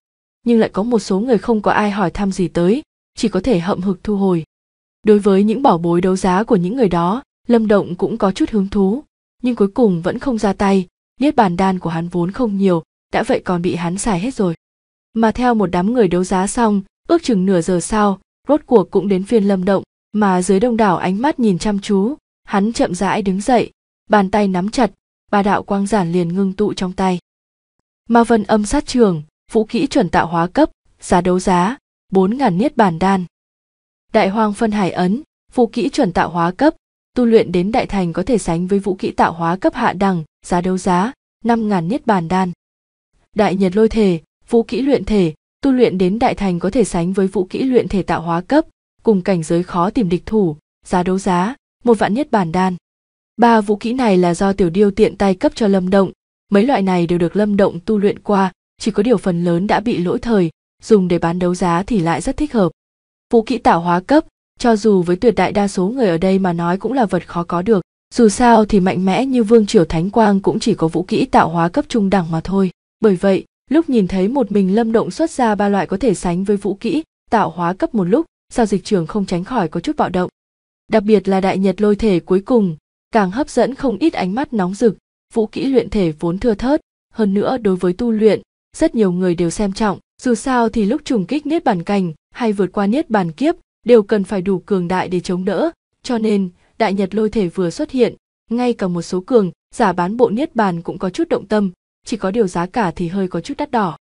Speaker 1: nhưng lại có một số người không có ai hỏi thăm gì tới, chỉ có thể hậm hực thu hồi. Đối với những bảo bối đấu giá của những người đó, Lâm Động cũng có chút hứng thú, nhưng cuối cùng vẫn không ra tay, niết bàn đan của hắn vốn không nhiều, đã vậy còn bị hắn xài hết rồi. Mà theo một đám người đấu giá xong, ước chừng nửa giờ sau, rốt cuộc cũng đến phiên Lâm Động, mà dưới đông đảo ánh mắt nhìn chăm chú, hắn chậm rãi đứng dậy, bàn tay nắm chặt, ba đạo quang giản liền ngưng tụ trong tay. Ma vân âm sát trường, vũ kỹ chuẩn tạo hóa cấp, giá đấu giá, bốn ngàn niết bàn đan. Đại hoang phân hải ấn, vũ kỹ chuẩn tạo hóa cấp, tu luyện đến đại thành có thể sánh với vũ kỹ tạo hóa cấp hạ đẳng, giá đấu giá, 5.000 niết bàn đan. Đại nhật lôi thể, vũ kỹ luyện thể, tu luyện đến đại thành có thể sánh với vũ kỹ luyện thể tạo hóa cấp, cùng cảnh giới khó tìm địch thủ, giá đấu giá, một vạn niết bàn đan. Ba vũ kỹ này là do tiểu điêu tiện tay cấp cho Lâm Động, mấy loại này đều được Lâm Động tu luyện qua, chỉ có điều phần lớn đã bị lỗi thời, dùng để bán đấu giá thì lại rất thích hợp. Vũ kỹ tạo hóa cấp, cho dù với tuyệt đại đa số người ở đây mà nói cũng là vật khó có được, dù sao thì mạnh mẽ như Vương Triều Thánh Quang cũng chỉ có vũ kỹ tạo hóa cấp trung đẳng mà thôi. Bởi vậy, lúc nhìn thấy một mình Lâm Động xuất ra ba loại có thể sánh với vũ kỹ tạo hóa cấp một lúc, giao dịch trường không tránh khỏi có chút bạo động. Đặc biệt là đại nhật lôi thể cuối cùng, càng hấp dẫn không ít ánh mắt nóng rực, vũ kỹ luyện thể vốn thưa thớt, hơn nữa đối với tu luyện, rất nhiều người đều xem trọng, dù sao thì lúc trùng kích niết bàn cảnh hay vượt qua niết bàn kiếp đều cần phải đủ cường đại để chống đỡ, cho nên đại nhật lôi thể vừa xuất hiện, ngay cả một số cường giả bán bộ niết bàn cũng có chút động tâm, chỉ có điều giá cả thì hơi có chút đắt đỏ.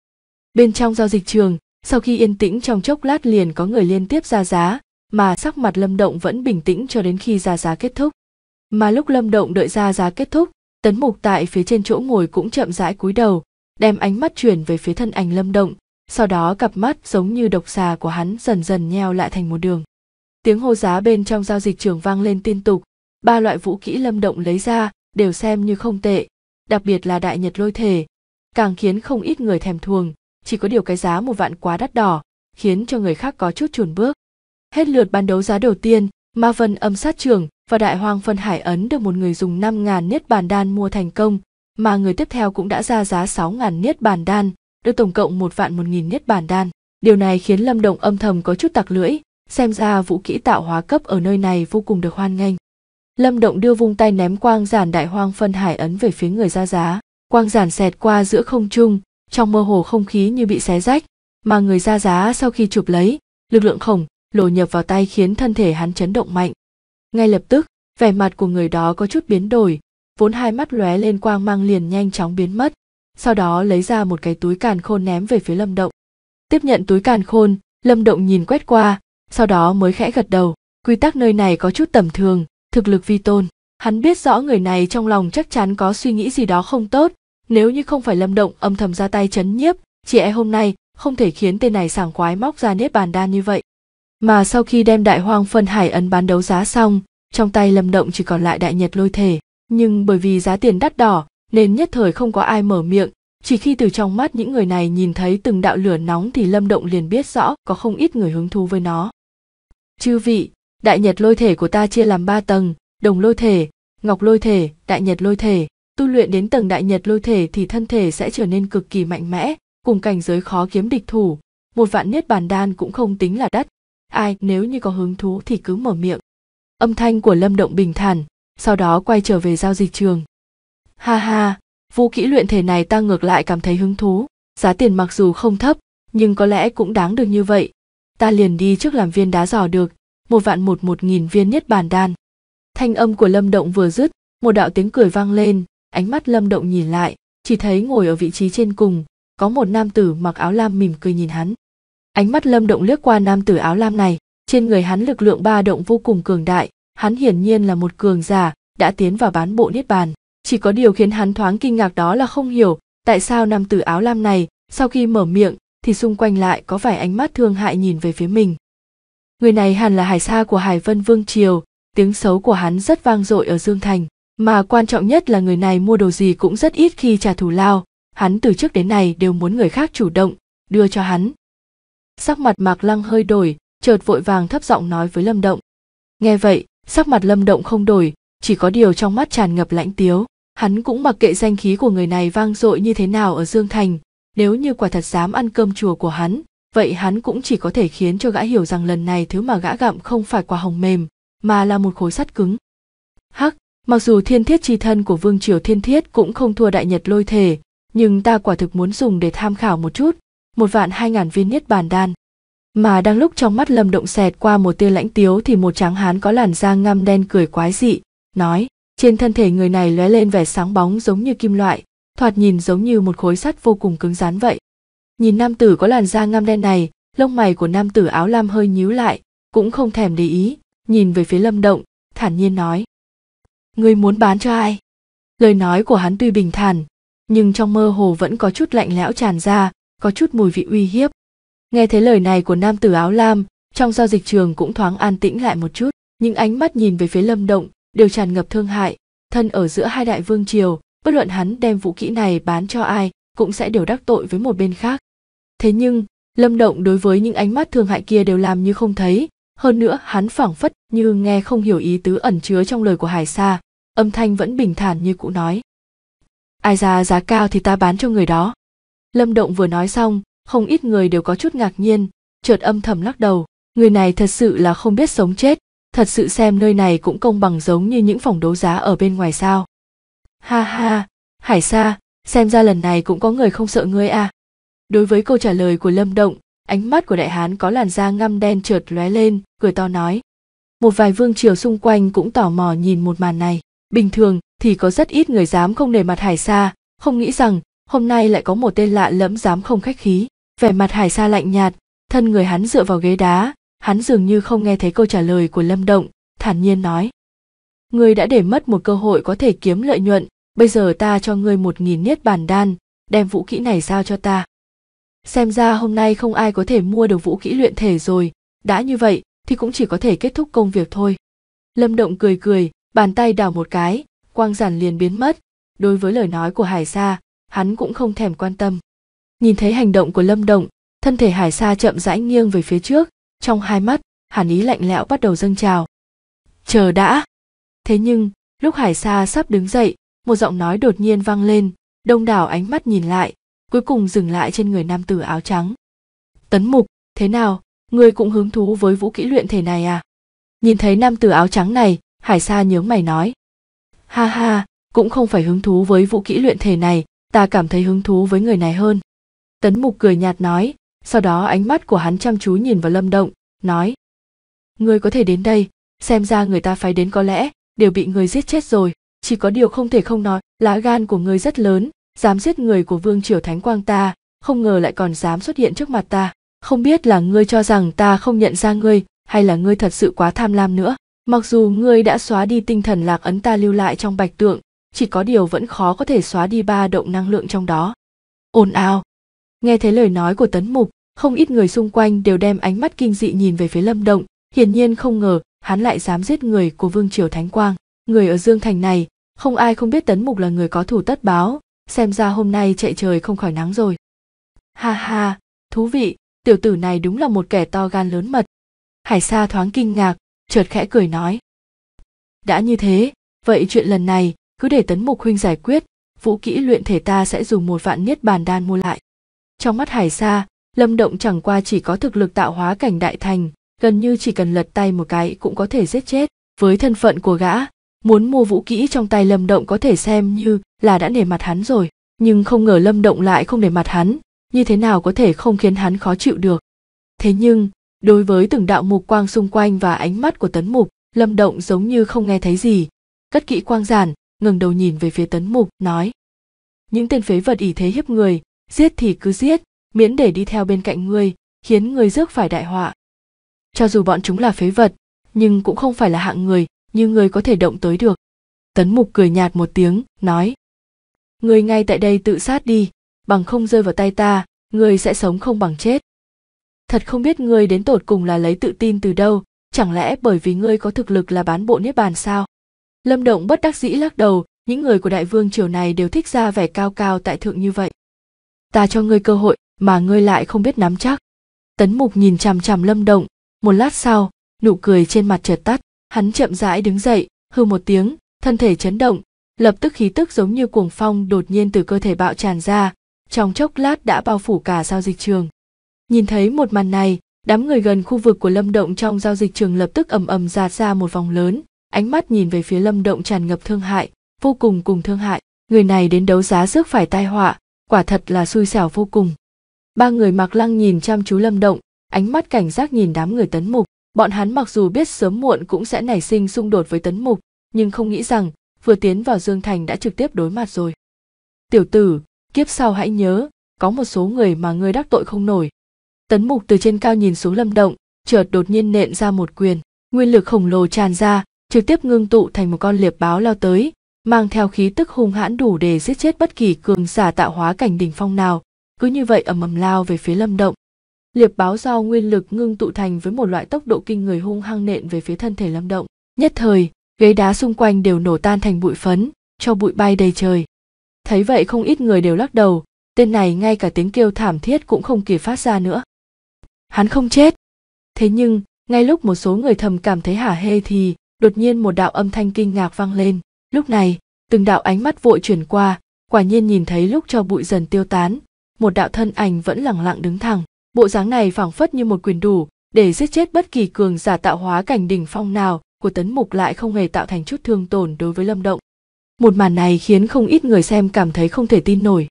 Speaker 1: Bên trong giao dịch trường, sau khi yên tĩnh trong chốc lát liền có người liên tiếp ra giá, mà sắc mặt Lâm Động vẫn bình tĩnh cho đến khi ra giá kết thúc. Mà lúc Lâm Động đợi ra giá kết thúc, Tấn Mục tại phía trên chỗ ngồi cũng chậm rãi cúi đầu, đem ánh mắt chuyển về phía thân ảnh Lâm Động, sau đó cặp mắt giống như độc xà của hắn dần dần nheo lại thành một đường. Tiếng hô giá bên trong giao dịch trường vang lên liên tục, ba loại vũ kỹ Lâm Động lấy ra đều xem như không tệ, đặc biệt là đại nhật lôi thể, càng khiến không ít người thèm thuồng, chỉ có điều cái giá một vạn quá đắt đỏ, khiến cho người khác có chút chuồn bước. Hết lượt ban đấu giá đầu tiên, Ma Vân âm sát trường và Đại Hoang phân hải ấn được một người dùng 5.000 niết bàn đan mua thành công, mà người tiếp theo cũng đã ra giá 6.000 niết bàn đan, được tổng cộng một vạn một nghìn nhất bản đan. Điều này khiến Lâm Động âm thầm có chút tặc lưỡi, xem ra vũ kỹ tạo hóa cấp ở nơi này vô cùng được hoan nghênh. Lâm Động đưa vung tay ném quang giản đại hoang phân hải ấn về phía người ra giá, quang giản xẹt qua giữa không trung, trong mơ hồ không khí như bị xé rách, mà người ra giá sau khi chụp lấy, lực lượng khổng lồ nhập vào tay khiến thân thể hắn chấn động mạnh. Ngay lập tức, vẻ mặt của người đó có chút biến đổi, vốn hai mắt lóe lên quang mang liền nhanh chóng biến mất, sau đó lấy ra một cái túi càn khôn ném về phía Lâm Động. Tiếp nhận túi càn khôn, Lâm Động nhìn quét qua, sau đó mới khẽ gật đầu, quy tắc nơi này có chút tầm thường, thực lực vi tôn. Hắn biết rõ người này trong lòng chắc chắn có suy nghĩ gì đó không tốt, nếu như không phải Lâm Động âm thầm ra tay chấn nhiếp, chị e hôm nay không thể khiến tên này sảng khoái móc ra nếp bàn đan như vậy. Mà sau khi đem đại hoang phân hải ấn bán đấu giá xong, trong tay Lâm Động chỉ còn lại đại nhật lôi thể, nhưng bởi vì giá tiền đắt đỏ nên nhất thời không có ai mở miệng, chỉ khi từ trong mắt những người này nhìn thấy từng đạo lửa nóng thì Lâm Động liền biết rõ có không ít người hứng thú với nó. Chư vị, đại nhật lôi thể của ta chia làm ba tầng, đồng lôi thể, ngọc lôi thể, đại nhật lôi thể. Tu luyện đến tầng đại nhật lôi thể thì thân thể sẽ trở nên cực kỳ mạnh mẽ, cùng cảnh giới khó kiếm địch thủ. Một vạn niết bàn đan cũng không tính là đắt. Ai nếu như có hứng thú thì cứ mở miệng. Âm thanh của Lâm Động bình thản, sau đó quay trở về giao dịch trường. Ha ha, vũ kỹ luyện thể này ta ngược lại cảm thấy hứng thú, giá tiền mặc dù không thấp, nhưng có lẽ cũng đáng được như vậy. Ta liền đi trước làm viên đá giò được, một vạn một một nghìn viên nhất bàn đan. thanh âm của lâm động vừa dứt một đạo tiếng cười vang lên ánh mắt lâm động nhìn lại chỉ thấy ngồi ở vị trí trên cùng có một nam tử mặc áo lam mỉm cười nhìn hắn ánh mắt lâm động liếc qua nam tử áo lam này trên người hắn lực lượng ba động vô cùng cường đại hắn hiển nhiên là một cường giả đã tiến vào bán bộ niết bàn chỉ có điều khiến hắn thoáng kinh ngạc đó là không hiểu tại sao nam tử áo lam này sau khi mở miệng thì xung quanh lại có vài ánh mắt thương hại nhìn về phía mình. Người này hẳn là hải sa của hải vân vương triều, tiếng xấu của hắn rất vang dội ở dương thành, mà quan trọng nhất là người này mua đồ gì cũng rất ít khi trả thù lao, hắn từ trước đến nay đều muốn người khác chủ động, đưa cho hắn. Sắc mặt mạc lăng hơi đổi, chợt vội vàng thấp giọng nói với lâm động. Nghe vậy, sắc mặt lâm động không đổi chỉ có điều trong mắt tràn ngập lãnh tiếu, hắn cũng mặc kệ danh khí của người này vang dội như thế nào ở dương thành, nếu như quả thật dám ăn cơm chùa của hắn, vậy hắn cũng chỉ có thể khiến cho gã hiểu rằng lần này thứ mà gã gặm không phải quả hồng mềm, mà là một khối sắt cứng. Hắc, mặc dù thiên thiết chi thân của vương triều thiên thiết cũng không thua đại nhật lôi thể nhưng ta quả thực muốn dùng để tham khảo một chút, một vạn hai ngàn viên niết bàn đan. Mà đang lúc trong mắt lâm động xẹt qua một tia lãnh tiếu thì một tráng hán có làn da ngăm đen cười quái dị nói, trên thân thể người này lóe lên vẻ sáng bóng giống như kim loại, thoạt nhìn giống như một khối sắt vô cùng cứng rắn vậy. Nhìn nam tử có làn da ngăm đen này, lông mày của nam tử áo lam hơi nhíu lại, cũng không thèm để ý, nhìn về phía lâm động, thản nhiên nói. Ngươi muốn bán cho ai? Lời nói của hắn tuy bình thản, nhưng trong mơ hồ vẫn có chút lạnh lẽo tràn ra, có chút mùi vị uy hiếp. Nghe thấy lời này của nam tử áo lam, trong giao dịch trường cũng thoáng an tĩnh lại một chút những ánh mắt nhìn về phía lâm động đều tràn ngập thương hại. Thân ở giữa hai đại vương triều, bất luận hắn đem vũ kỹ này bán cho ai, cũng sẽ đều đắc tội với một bên khác. Thế nhưng, lâm động đối với những ánh mắt thương hại kia đều làm như không thấy. Hơn nữa, hắn phảng phất như nghe không hiểu ý tứ ẩn chứa trong lời của hải sa. Âm thanh vẫn bình thản như cũ nói. Ai ra giá cao thì ta bán cho người đó. Lâm động vừa nói xong, không ít người đều có chút ngạc nhiên. Chợt âm thầm lắc đầu. Người này thật sự là không biết sống chết thật sự xem nơi này cũng công bằng giống như những phòng đấu giá ở bên ngoài sao. Ha ha, hải sa, xem ra lần này cũng có người không sợ ngươi à. Đối với câu trả lời của lâm động, ánh mắt của đại hán có làn da ngăm đen trượt lóe lên, cười to nói. Một vài vương triều xung quanh cũng tò mò nhìn một màn này. Bình thường thì có rất ít người dám không nề mặt hải sa, không nghĩ rằng hôm nay lại có một tên lạ lẫm dám không khách khí. Vẻ mặt hải sa lạnh nhạt, thân người hắn dựa vào ghế đá hắn dường như không nghe thấy câu trả lời của lâm động, thản nhiên nói. Ngươi đã để mất một cơ hội có thể kiếm lợi nhuận, bây giờ ta cho ngươi một nghìn niết bàn đan, đem vũ kỹ này giao cho ta. Xem ra hôm nay không ai có thể mua được vũ kỹ luyện thể rồi, đã như vậy thì cũng chỉ có thể kết thúc công việc thôi. Lâm động cười cười, bàn tay đảo một cái, quang giản liền biến mất. Đối với lời nói của hải sa, hắn cũng không thèm quan tâm. Nhìn thấy hành động của lâm động, thân thể hải sa chậm rãi nghiêng về phía trước trong hai mắt, hàn ý lạnh lẽo bắt đầu dâng trào. Chờ đã. Thế nhưng, lúc hải sa sắp đứng dậy, một giọng nói đột nhiên vang lên, đông đảo ánh mắt nhìn lại, cuối cùng dừng lại trên người nam tử áo trắng. Tấn mục, thế nào? Ngươi cũng hứng thú với vũ kỹ luyện thể này à? Nhìn thấy nam tử áo trắng này, hải sa nhướng mày nói. Ha ha, cũng không phải hứng thú với vũ kỹ luyện thể này, ta cảm thấy hứng thú với người này hơn. Tấn mục cười nhạt nói sau đó ánh mắt của hắn chăm chú nhìn vào lâm động, nói, ngươi có thể đến đây, xem ra người ta phải đến có lẽ đều bị người giết chết rồi. Chỉ có điều không thể không nói, lá gan của ngươi rất lớn, dám giết người của vương triều thánh quang ta, không ngờ lại còn dám xuất hiện trước mặt ta. Không biết là ngươi cho rằng ta không nhận ra ngươi, hay là ngươi thật sự quá tham lam nữa. Mặc dù ngươi đã xóa đi tinh thần lạc ấn ta lưu lại trong bạch tượng, chỉ có điều vẫn khó có thể xóa đi ba động năng lượng trong đó. Ồn ào nghe thấy lời nói của tấn mục, không ít người xung quanh đều đem ánh mắt kinh dị nhìn về phía lâm động. Hiển nhiên không ngờ, hắn lại dám giết người của vương triều thánh quang. Người ở dương thành này, không ai không biết tấn mục là người có thủ tất báo. Xem ra hôm nay chạy trời không khỏi nắng rồi. Ha ha, thú vị, tiểu tử này đúng là một kẻ to gan lớn mật. Hải sa thoáng kinh ngạc, chợt khẽ cười nói. Đã như thế, vậy chuyện lần này cứ để tấn mục huynh giải quyết. Vũ kỹ luyện thể ta sẽ dùng một vạn niết bàn đan mua lại trong mắt hải sa, lâm động chẳng qua chỉ có thực lực tạo hóa cảnh đại thành, gần như chỉ cần lật tay một cái cũng có thể giết chết. Với thân phận của gã, muốn mua vũ kỹ trong tay lâm động có thể xem như là đã nể mặt hắn rồi. Nhưng không ngờ lâm động lại không để mặt hắn, như thế nào có thể không khiến hắn khó chịu được? Thế nhưng, đối với từng đạo mục quang xung quanh và ánh mắt của tấn mục, lâm động giống như không nghe thấy gì. Cất kỹ quang giản ngừng đầu nhìn về phía tấn mục, nói, những tên phế vật ỷ thế hiếp người giết thì cứ giết, miễn để đi theo bên cạnh ngươi, khiến ngươi rước phải đại họa. Cho dù bọn chúng là phế vật, nhưng cũng không phải là hạng người như ngươi có thể động tới được. Tấn mục cười nhạt một tiếng, nói, ngươi ngay tại đây tự sát đi, bằng không rơi vào tay ta, ngươi sẽ sống không bằng chết. Thật không biết ngươi đến tột cùng là lấy tự tin từ đâu, chẳng lẽ bởi vì ngươi có thực lực là bán bộ niết bàn sao? Lâm động bất đắc dĩ lắc đầu, những người của đại vương triều này đều thích ra vẻ cao cao tại thượng như vậy ta cho ngươi cơ hội, mà ngươi lại không biết nắm chắc. Tấn mục nhìn chằm chằm lâm động, một lát sau, nụ cười trên mặt chợt tắt, hắn chậm rãi đứng dậy hư một tiếng, thân thể chấn động, lập tức khí tức giống như cuồng phong đột nhiên từ cơ thể bạo tràn ra, trong chốc lát đã bao phủ cả giao dịch trường. Nhìn thấy một màn này, đám người gần khu vực của lâm động trong giao dịch trường lập tức ầm ầm giạt ra một vòng lớn, ánh mắt nhìn về phía lâm động tràn ngập thương hại, vô cùng cùng thương hại. Người này đến đấu giá rước phải tai họa quả thật là xui xẻo vô cùng. Ba người mặc lăng nhìn chăm chú lâm động, ánh mắt cảnh giác nhìn đám người tấn mục. Bọn hắn mặc dù biết sớm muộn cũng sẽ nảy sinh xung đột với tấn mục, nhưng không nghĩ rằng vừa tiến vào dương thành đã trực tiếp đối mặt rồi. Tiểu tử, kiếp sau hãy nhớ, có một số người mà ngươi đắc tội không nổi. Tấn mục từ trên cao nhìn xuống lâm động, chợt đột nhiên nện ra một quyền. Nguyên lực khổng lồ tràn ra, trực tiếp ngưng tụ thành một con liệp báo lao tới mang theo khí tức hung hãn đủ để giết chết bất kỳ cường giả tạo hóa cảnh đỉnh phong nào. Cứ như vậy ầm ầm lao về phía lâm động. Liệp báo do nguyên lực ngưng tụ thành với một loại tốc độ kinh người hung hăng nện về phía thân thể lâm động. Nhất thời, ghế đá xung quanh đều nổ tan thành bụi phấn, cho bụi bay đầy trời. Thấy vậy không ít người đều lắc đầu, tên này ngay cả tiếng kêu thảm thiết cũng không kịp phát ra nữa. Hắn không chết. Thế nhưng, ngay lúc một số người thầm cảm thấy hả hê thì, đột nhiên một đạo âm thanh kinh ngạc vang lên lúc này, từng đạo ánh mắt vội chuyển qua, quả nhiên nhìn thấy lúc cho bụi dần tiêu tán, một đạo thân ảnh vẫn lẳng lặng đứng thẳng, bộ dáng này phảng phất như một quyền đủ, để giết chết bất kỳ cường giả tạo hóa cảnh đỉnh phong nào của tấn mục lại không hề tạo thành chút thương tổn đối với lâm động. Một màn này khiến không ít người xem cảm thấy không thể tin nổi.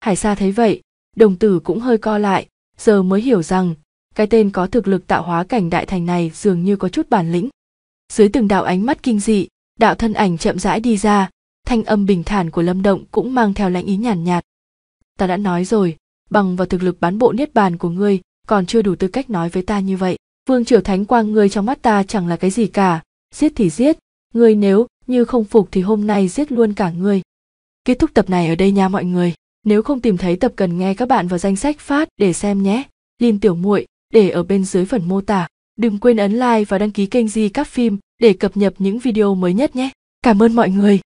Speaker 1: Hải sa thấy vậy, đồng tử cũng hơi co lại, giờ mới hiểu rằng, cái tên có thực lực tạo hóa cảnh đại thành này dường như có chút bản lĩnh. Dưới từng đạo ánh mắt kinh dị đạo thân ảnh chậm rãi đi ra thanh âm bình thản của lâm động cũng mang theo lãnh ý nhàn nhạt, nhạt ta đã nói rồi bằng vào thực lực bán bộ niết bàn của ngươi còn chưa đủ tư cách nói với ta như vậy. Vương triều thánh quang ngươi trong mắt ta chẳng là cái gì cả. Giết thì giết ngươi nếu như không phục thì hôm nay giết luôn cả ngươi. Kết thúc tập này ở đây nha mọi người. Nếu không tìm thấy tập cần nghe các bạn vào danh sách phát để xem nhé. Lin tiểu muội để ở bên dưới phần mô tả đừng quên ấn like và đăng ký kênh di các phim để cập nhật những video mới nhất nhé. Cảm ơn mọi người.